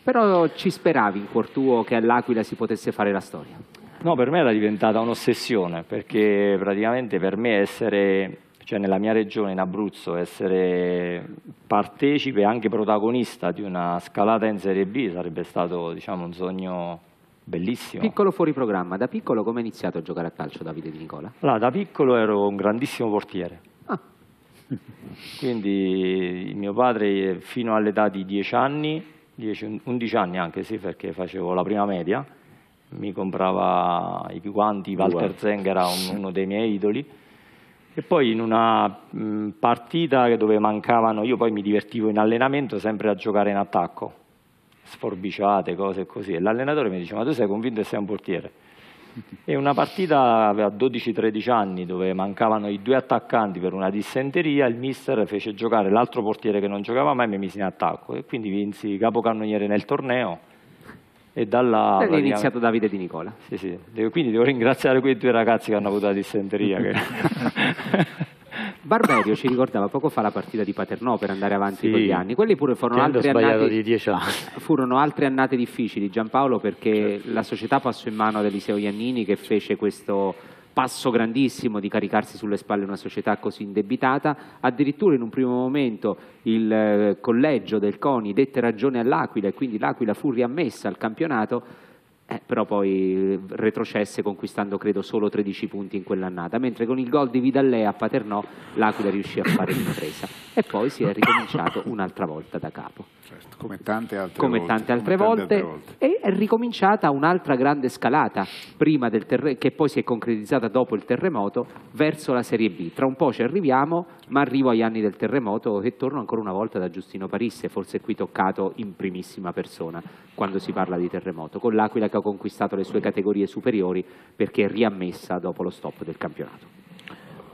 Però ci speravi in cuor tuo che all'Aquila si potesse fare la storia? No, per me era diventata un'ossessione, perché praticamente per me essere, cioè nella mia regione, in Abruzzo, essere partecipe e anche protagonista di una scalata in Serie B sarebbe stato diciamo, un sogno bellissimo. Piccolo fuori programma, da piccolo come hai iniziato a giocare a calcio Davide Di Nicola? Allora, da piccolo ero un grandissimo portiere. Ah. Quindi mio padre fino all'età di 10 anni, 10, 11 anni anche sì, perché facevo la prima media, mi comprava i guanti, Walter Zeng era un, uno dei miei idoli. E poi in una mh, partita dove mancavano, io poi mi divertivo in allenamento sempre a giocare in attacco, sforbiciate, cose così. E l'allenatore mi diceva, ma tu sei convinto che sei un portiere? E una partita aveva 12-13 anni dove mancavano i due attaccanti per una dissenteria, il mister fece giocare l'altro portiere che non giocava mai e mi mise in attacco e quindi vinsi capocannoniere nel torneo e da là... è iniziato Davide Di Nicola. Sì, sì. Quindi devo ringraziare quei due ragazzi che hanno avuto la dissenteria. Che... Barberio ci ricordava poco fa la partita di Paternò per andare avanti sì, con gli anni. Quelli pure furono altre annate, di furono altre annate difficili, Giampaolo, perché la società passò in mano ad Eliseo Iannini che fece questo passo grandissimo di caricarsi sulle spalle una società così indebitata, addirittura in un primo momento il eh, collegio del CONI dette ragione all'Aquila e quindi l'Aquila fu riammessa al campionato, eh, però poi retrocesse conquistando credo solo 13 punti in quell'annata, mentre con il gol di Vidallea a Paternò l'Aquila riuscì a fare l'impresa e poi si è ricominciato un'altra volta da capo. Come tante altre come volte. Tante altre come volte, tante altre volte. e è ricominciata un'altra grande scalata prima del terre- che poi si è concretizzata dopo il terremoto verso la Serie B. Tra un po' ci arriviamo, ma arrivo agli anni del terremoto e torno ancora una volta da Giustino Parisse, forse qui toccato in primissima persona quando si parla di terremoto, con l'Aquila che ha conquistato le sue categorie superiori perché è riammessa dopo lo stop del campionato.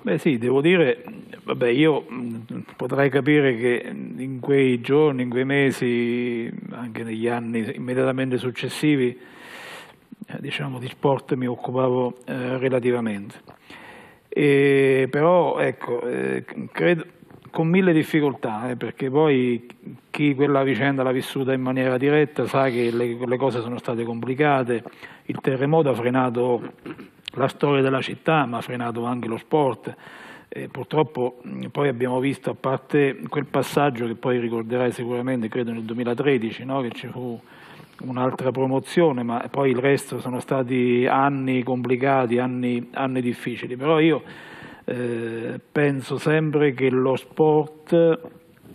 Beh sì, devo dire, vabbè, io mh, potrei capire che in quei giorni, in quei mesi, anche negli anni immediatamente successivi, eh, diciamo di sport mi occupavo eh, relativamente. E, però ecco, eh, credo, con mille difficoltà, eh, perché poi chi quella vicenda l'ha vissuta in maniera diretta sa che le, le cose sono state complicate, il terremoto ha frenato la storia della città, ma ha frenato anche lo sport. E purtroppo poi abbiamo visto, a parte quel passaggio che poi ricorderai sicuramente, credo nel 2013, no? che ci fu un'altra promozione, ma poi il resto sono stati anni complicati, anni, anni difficili. Però io eh, penso sempre che lo sport,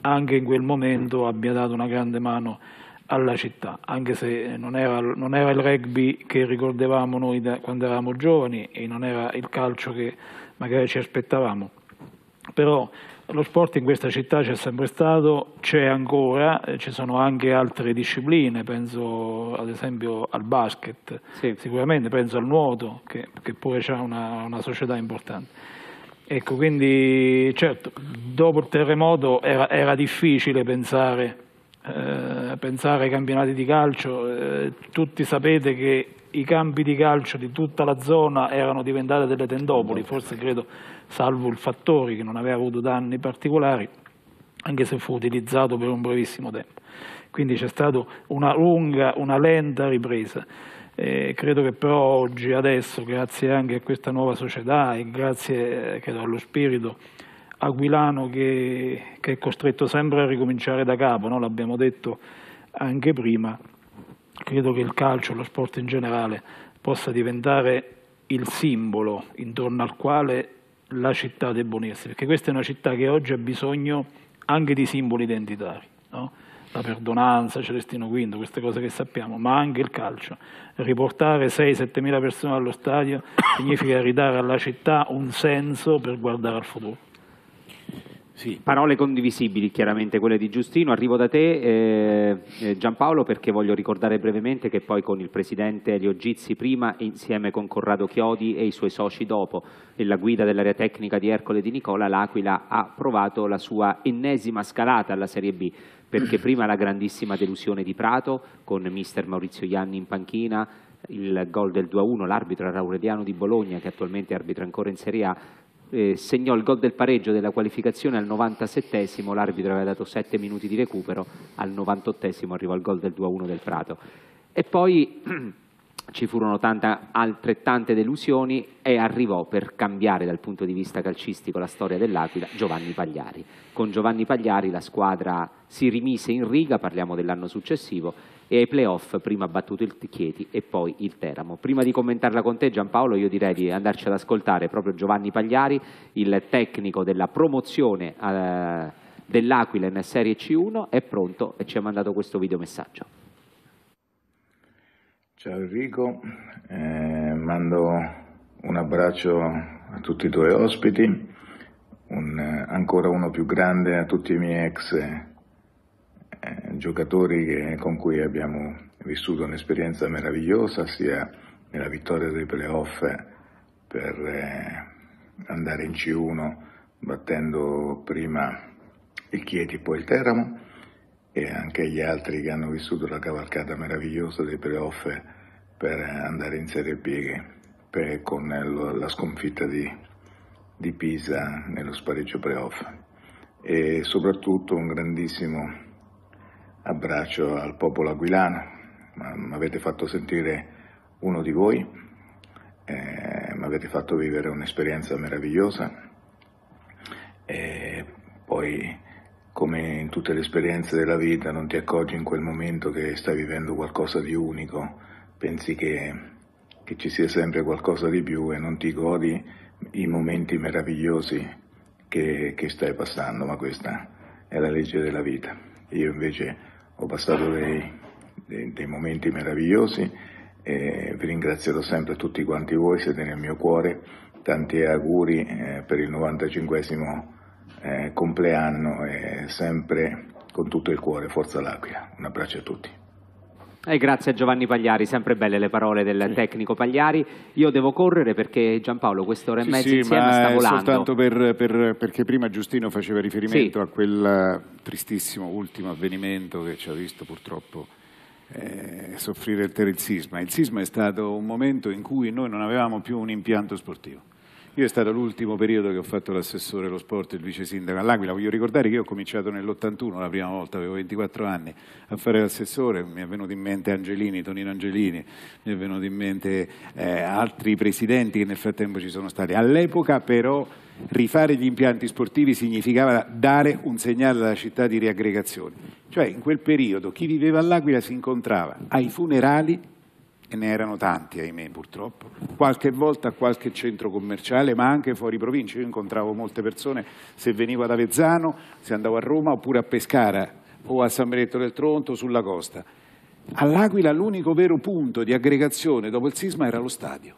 anche in quel momento, abbia dato una grande mano alla città, anche se non era, non era il rugby che ricordavamo noi da, quando eravamo giovani e non era il calcio che magari ci aspettavamo. Però lo sport in questa città c'è sempre stato, c'è ancora, eh, ci sono anche altre discipline, penso ad esempio al basket, Sì. sicuramente penso al nuoto, che, che pure ha una, una società importante. Ecco, quindi certo, dopo il terremoto era, era difficile pensare, eh, pensare ai campionati di calcio, eh, tutti sapete che i campi di calcio di tutta la zona erano diventati delle tendopoli, forse credo salvo il Fattori che non aveva avuto danni particolari, anche se fu utilizzato per un brevissimo tempo. Quindi c'è stata una lunga, una lenta ripresa. Eh, credo che però oggi, adesso, grazie anche a questa nuova società e grazie eh, credo, allo spirito aquilano che, che, è costretto sempre a ricominciare da capo, no? l'abbiamo detto anche prima, credo che il calcio, lo sport in generale, possa diventare il simbolo intorno al quale la città debba unirsi, perché questa è una città che oggi ha bisogno anche di simboli identitari. No? la perdonanza, Celestino V, queste cose che sappiamo, ma anche il calcio. Riportare 6-7 mila persone allo stadio significa ridare alla città un senso per guardare al futuro. Sì. Parole condivisibili, chiaramente quelle di Giustino. Arrivo da te, eh, Giampaolo, perché voglio ricordare brevemente che poi con il presidente Elio Gizzi prima e insieme con Corrado Chiodi e i suoi soci dopo e la guida dell'area tecnica di Ercole Di Nicola, l'Aquila ha provato la sua ennesima scalata alla Serie B perché prima la grandissima delusione di Prato con mister Maurizio Ianni in panchina, il gol del 2-1, l'arbitro era Aureliano di Bologna che attualmente arbitra ancora in Serie A, eh, segnò il gol del pareggio della qualificazione al 97esimo, l'arbitro aveva dato 7 minuti di recupero, al 98esimo arrivò il gol del 2-1 del Prato. E poi ci furono tanta, altrettante delusioni e arrivò per cambiare dal punto di vista calcistico la storia dell'Aquila Giovanni Pagliari. Con Giovanni Pagliari la squadra si rimise in riga, parliamo dell'anno successivo, e ai playoff prima ha battuto il Chieti e poi il Teramo. Prima di commentarla con te Giampaolo io direi di andarci ad ascoltare proprio Giovanni Pagliari, il tecnico della promozione eh, dell'Aquila in Serie C1, è pronto e ci ha mandato questo videomessaggio. Ciao Enrico, eh, mando un abbraccio a tutti i tuoi ospiti, un, ancora uno più grande a tutti i miei ex eh, giocatori che, con cui abbiamo vissuto un'esperienza meravigliosa sia nella vittoria dei playoff per eh, andare in C1 battendo prima il Chieti poi il Teramo e anche gli altri che hanno vissuto la cavalcata meravigliosa dei playoff per andare in Serie B per, con la sconfitta di, di Pisa nello spareggio playoff. E soprattutto un grandissimo abbraccio al popolo aquilano, mi avete fatto sentire uno di voi, eh, mi avete fatto vivere un'esperienza meravigliosa e poi come in tutte le esperienze della vita non ti accorgi in quel momento che stai vivendo qualcosa di unico, pensi che, che ci sia sempre qualcosa di più e non ti godi i momenti meravigliosi che, che stai passando, ma questa è la legge della vita. Io invece ho passato dei, dei, dei momenti meravigliosi e vi ringrazierò sempre tutti quanti voi, siete nel mio cuore, tanti auguri eh, per il 95esimo eh, compleanno e sempre con tutto il cuore, Forza l'Aquila. Un abbraccio a tutti. Eh, grazie a Giovanni Pagliari, sempre belle le parole del sì. tecnico Pagliari. Io devo correre perché Giampaolo quest'ora e sì, mezza sì, insieme sta volando. soltanto per, per, perché prima Giustino faceva riferimento sì. a quel tristissimo ultimo avvenimento che ci ha visto purtroppo eh, soffrire il, il sisma. Il sisma è stato un momento in cui noi non avevamo più un impianto sportivo io è stato l'ultimo periodo che ho fatto l'assessore allo sport e il vice sindaco all'Aquila. Voglio ricordare che io ho cominciato nell'81, la prima volta, avevo 24 anni, a fare l'assessore. Mi è venuto in mente Angelini, Tonino Angelini, mi è venuto in mente eh, altri presidenti che nel frattempo ci sono stati. All'epoca però rifare gli impianti sportivi significava dare un segnale alla città di riaggregazione. Cioè in quel periodo chi viveva all'Aquila si incontrava ai funerali e ne erano tanti, ahimè, purtroppo, qualche volta a qualche centro commerciale, ma anche fuori provincia. Io incontravo molte persone, se venivo ad Avezzano, se andavo a Roma oppure a Pescara o a San Benedetto del Tronto sulla costa. All'Aquila l'unico vero punto di aggregazione dopo il sisma era lo stadio.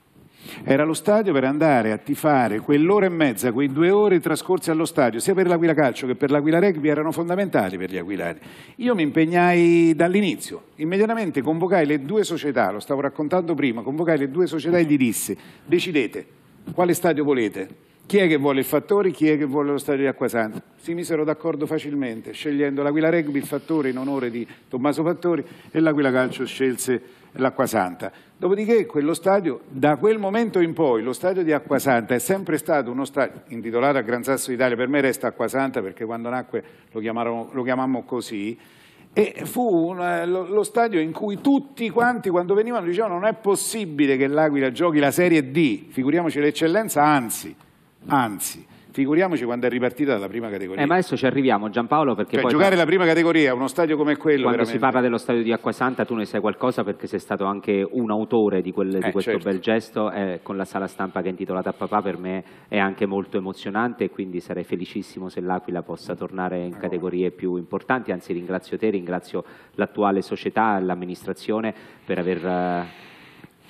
Era lo stadio per andare a tifare quell'ora e mezza, quei due ore trascorse allo stadio, sia per l'Aquila Calcio che per l'Aquila Rugby, erano fondamentali per gli aquilani. Io mi impegnai dall'inizio, immediatamente convocai le due società, lo stavo raccontando prima, convocai le due società e gli dissi, decidete quale stadio volete, chi è che vuole il Fattori, chi è che vuole lo stadio di Acquasanta. Si misero d'accordo facilmente, scegliendo l'Aquila Rugby, il Fattore in onore di Tommaso Fattori e l'Aquila Calcio scelse l'Acquasanta. Dopodiché quello stadio, da quel momento in poi, lo stadio di Acquasanta è sempre stato uno stadio intitolato a Gran Sasso d'Italia, per me resta Acquasanta perché quando nacque lo, lo chiamammo così, e fu un, lo, lo, stadio in cui tutti quanti quando venivano dicevano non è possibile che l'Aquila giochi la Serie D, figuriamoci l'eccellenza, anzi, anzi, Figuriamoci quando è ripartita dalla prima categoria. Eh, ma adesso ci arriviamo, Giampaolo, perché cioè, poi... giocare la prima categoria, uno stadio come quello... Quando veramente... si parla dello stadio di Acquasanta tu ne sai qualcosa perché sei stato anche un autore di, quel, eh, di questo certo. bel gesto eh, con la sala stampa che è intitolata a papà, per me è anche molto emozionante quindi sarei felicissimo se l'Aquila possa tornare in categorie più importanti, anzi ringrazio te, ringrazio l'attuale società, l'amministrazione per aver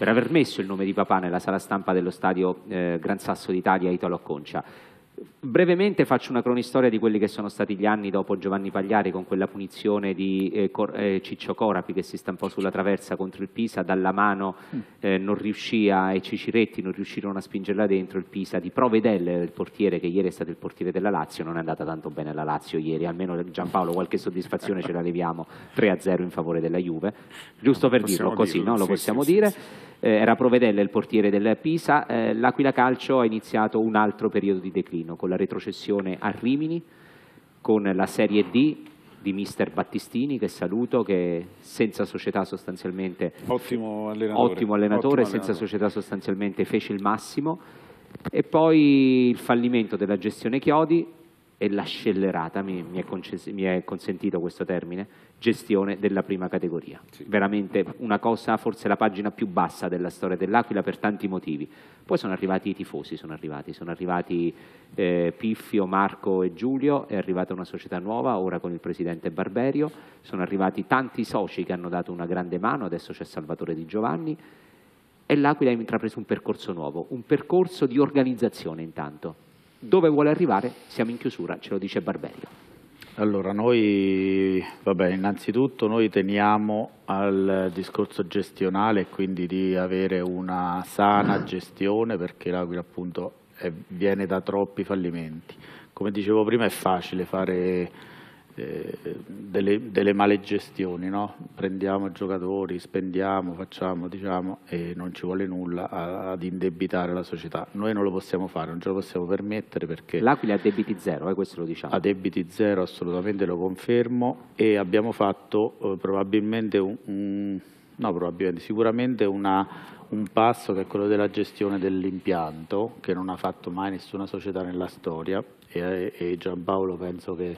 per aver messo il nome di papà nella sala stampa dello stadio eh, Gran Sasso d'Italia Italo Acconcia. massive Brevemente faccio una cronistoria di quelli che sono stati gli anni dopo Giovanni Pagliari con quella punizione di eh, Cor eh, Ciccio Corapi che si stampò sulla traversa contro il Pisa, dalla mano mm. eh, non riuscì a, e Ciciretti non riuscirono a spingerla dentro, il Pisa di Provedelle, il portiere che ieri è stato il portiere della Lazio, non è andata tanto bene la Lazio ieri, almeno Giampaolo qualche soddisfazione ce la leviamo, 3-0 in favore della Juve, giusto per dirlo così, dirlo, no? lo sì, possiamo sì, dire. Sì, eh, era Provedella il portiere del Pisa, eh, l'Aquila Calcio ha iniziato un altro periodo di declino con la retrocessione a Rimini, con la Serie D di mister Battistini che saluto, che senza società sostanzialmente... Ottimo allenatore. Ottimo allenatore, Ottimo senza allenatore. società sostanzialmente fece il massimo. E poi il fallimento della gestione Chiodi e la scellerata, mi, mi è, mi è consentito questo termine, gestione della prima categoria. Veramente una cosa, forse la pagina più bassa della storia dell'Aquila per tanti motivi. Poi sono arrivati i tifosi, sono arrivati, sono arrivati eh, Piffio, Marco e Giulio, è arrivata una società nuova, ora con il presidente Barberio, sono arrivati tanti soci che hanno dato una grande mano, adesso c'è Salvatore Di Giovanni, e l'Aquila ha intrapreso un percorso nuovo, un percorso di organizzazione intanto. Dove vuole arrivare? Siamo in chiusura, ce lo dice Barberio. Allora, noi, vabbè, innanzitutto noi teniamo al discorso gestionale quindi di avere una sana gestione perché l'Aquila appunto è- viene da troppi fallimenti. Come dicevo prima è facile fare eh, delle, delle male gestioni, no? prendiamo giocatori, spendiamo, facciamo, diciamo e non ci vuole nulla a- ad indebitare la società. Noi non lo possiamo fare, non ce lo possiamo permettere perché... L'Aquila ha debiti zero, eh, questo lo diciamo. A debiti zero assolutamente lo confermo e abbiamo fatto eh, probabilmente un, un- no probabilmente, sicuramente una- un passo che è quello della gestione dell'impianto che non ha fatto mai nessuna società nella storia e, e Giampaolo penso che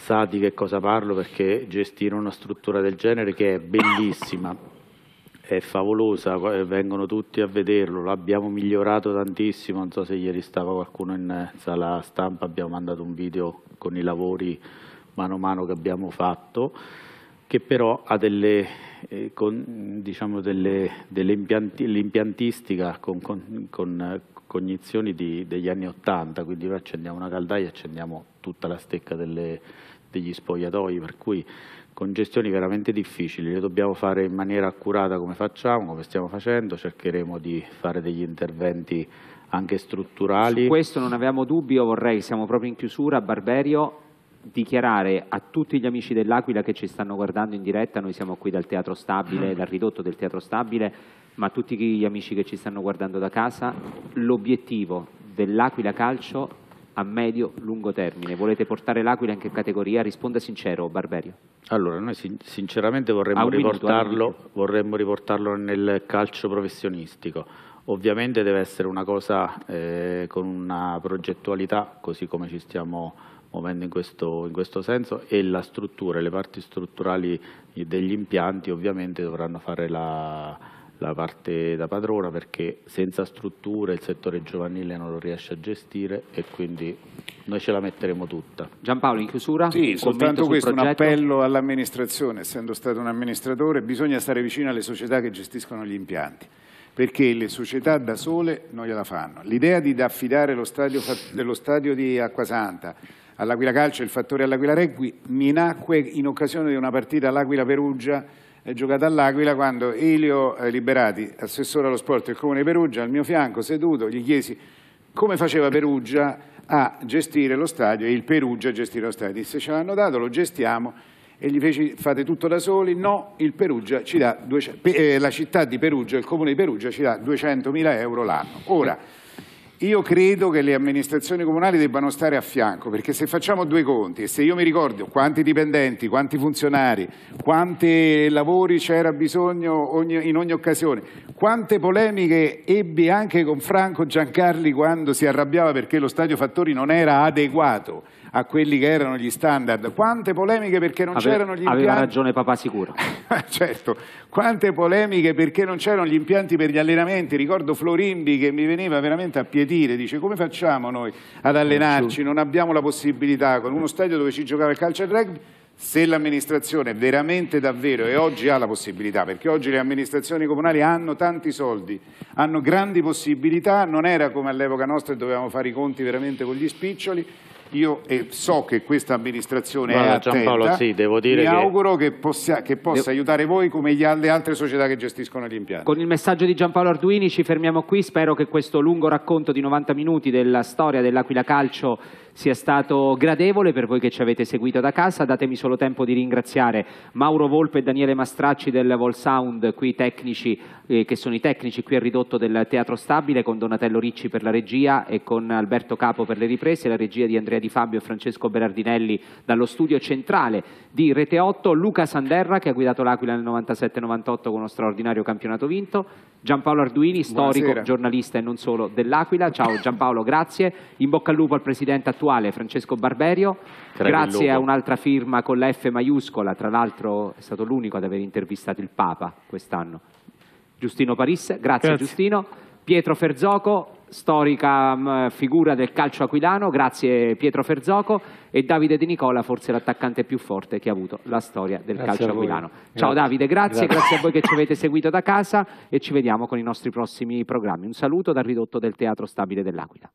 sa di che cosa parlo perché gestire una struttura del genere che è bellissima è favolosa, vengono tutti a vederlo, l'abbiamo migliorato tantissimo, non so se ieri stava qualcuno in sala stampa, abbiamo mandato un video con i lavori mano a mano che abbiamo fatto, che però ha delle, eh, con, diciamo delle, delle impianti- l'impiantistica con, con- con, eh, cognizioni di- degli anni Ottanta, quindi noi accendiamo una caldaia e accendiamo tutta la stecca delle- degli spogliatoi, per cui con gestioni veramente difficili, le dobbiamo fare in maniera accurata come facciamo, come stiamo facendo, cercheremo di fare degli interventi anche strutturali. Su questo non avevamo dubbi, io vorrei, siamo proprio in chiusura, Barberio, dichiarare a tutti gli amici dell'Aquila che ci stanno guardando in diretta, noi siamo qui dal Teatro Stabile, dal ridotto del Teatro Stabile, ma a tutti gli amici che ci stanno guardando da casa, l'obiettivo dell'Aquila Calcio a medio-lungo termine. Volete portare l'Aquila in che categoria? Risponda sincero, Barberio. Allora, noi sin- sinceramente vorremmo un minuto, riportarlo, vorremmo riportarlo nel calcio professionistico. Ovviamente deve essere una cosa eh, con una progettualità, così come ci stiamo muovendo in questo, in questo senso, e la struttura, le parti strutturali degli impianti ovviamente dovranno fare la, la parte da padrona perché senza strutture il settore giovanile non lo riesce a gestire e quindi noi ce la metteremo tutta. Giampaolo, in chiusura? Sì, un soltanto questo, un progetto? appello all'amministrazione, essendo stato un amministratore, bisogna stare vicino alle società che gestiscono gli impianti, perché le società da sole non gliela fanno. L'idea di affidare lo stadio, dello stadio di Acquasanta all'Aquila Calcio e il fattore all'Aquila Rugby mi nacque in occasione di una partita all'Aquila-Perugia eh, giocata all'Aquila quando Elio eh, Liberati, assessore allo sport del Comune di Perugia, al mio fianco seduto, gli chiesi come faceva Perugia a gestire lo stadio e il Perugia a gestire lo stadio. Disse ce l'hanno dato, lo gestiamo e gli feci fate tutto da soli? No, il Perugia ci dà 200 pe- eh, la città di Perugia, il comune di Perugia ci dà 200.000 euro l'anno. Io credo che le amministrazioni comunali debbano stare a fianco, perché se facciamo due conti e se io mi ricordo quanti dipendenti, quanti funzionari, quanti lavori c'era bisogno ogni- in ogni occasione, quante polemiche ebbi anche con Franco Giancarli quando si arrabbiava perché lo stadio Fattori non era adeguato a quelli che erano gli standard, quante polemiche perché non c'erano gli impianti. Aveva ragione papà sicuro. certo, quante polemiche perché non c'erano gli impianti per gli allenamenti. Ricordo Florimbi che mi veniva veramente a pietire, dice come facciamo noi ad allenarci? Non abbiamo la possibilità con uno stadio dove ci giocava il calcio e il rugby. Se l'amministrazione veramente davvero e oggi ha la possibilità, perché oggi le amministrazioni comunali hanno tanti soldi, hanno grandi possibilità, non era come all'epoca nostra e dovevamo fare i conti veramente con gli spiccioli. Io so che questa amministrazione Guarda, è attenta, Giampaolo, sì, devo dire mi che- auguro che, possia- che possa Devo- aiutare voi come gli le altre società che gestiscono gli impianti. Con il messaggio di Giampaolo Arduini ci fermiamo qui, spero che questo lungo racconto di 90 minuti della storia dell'Aquila Calcio sia stato gradevole per voi che ci avete seguito da casa. Datemi solo tempo di ringraziare Mauro Volpe e Daniele Mastracci del Volsound, qui tecnici, eh, che sono i tecnici qui al ridotto del Teatro Stabile, con Donatello Ricci per la regia e con Alberto Capo per le riprese, la regia di Andrea di Fabio e Francesco Berardinelli dallo studio centrale di Rete 8, Luca Sanderra che ha guidato l'Aquila nel 97-98 con uno straordinario campionato vinto, Giampaolo Arduini, storico, Buonasera. giornalista e non solo dell'Aquila. Ciao Giampaolo, grazie. In bocca al lupo al presidente attuale Francesco Barberio. Il Grazie a un'altra firma con la F maiuscola, tra l'altro è stato l'unico ad aver intervistato il Papa quest'anno. Giustino Parisse, grazie, Grazie. Giustino. Pietro Ferzoco, storica mh, figura del calcio aquilano, grazie Pietro Ferzoco. E Davide Di Nicola, forse l'attaccante più forte che ha avuto la storia del Grazie calcio aquilano. Ciao Grazie. Davide, grazie, Grazie. grazie a voi che ci avete seguito da casa e ci vediamo con i nostri prossimi programmi. Un saluto dal ridotto del Teatro Stabile dell'Aquila.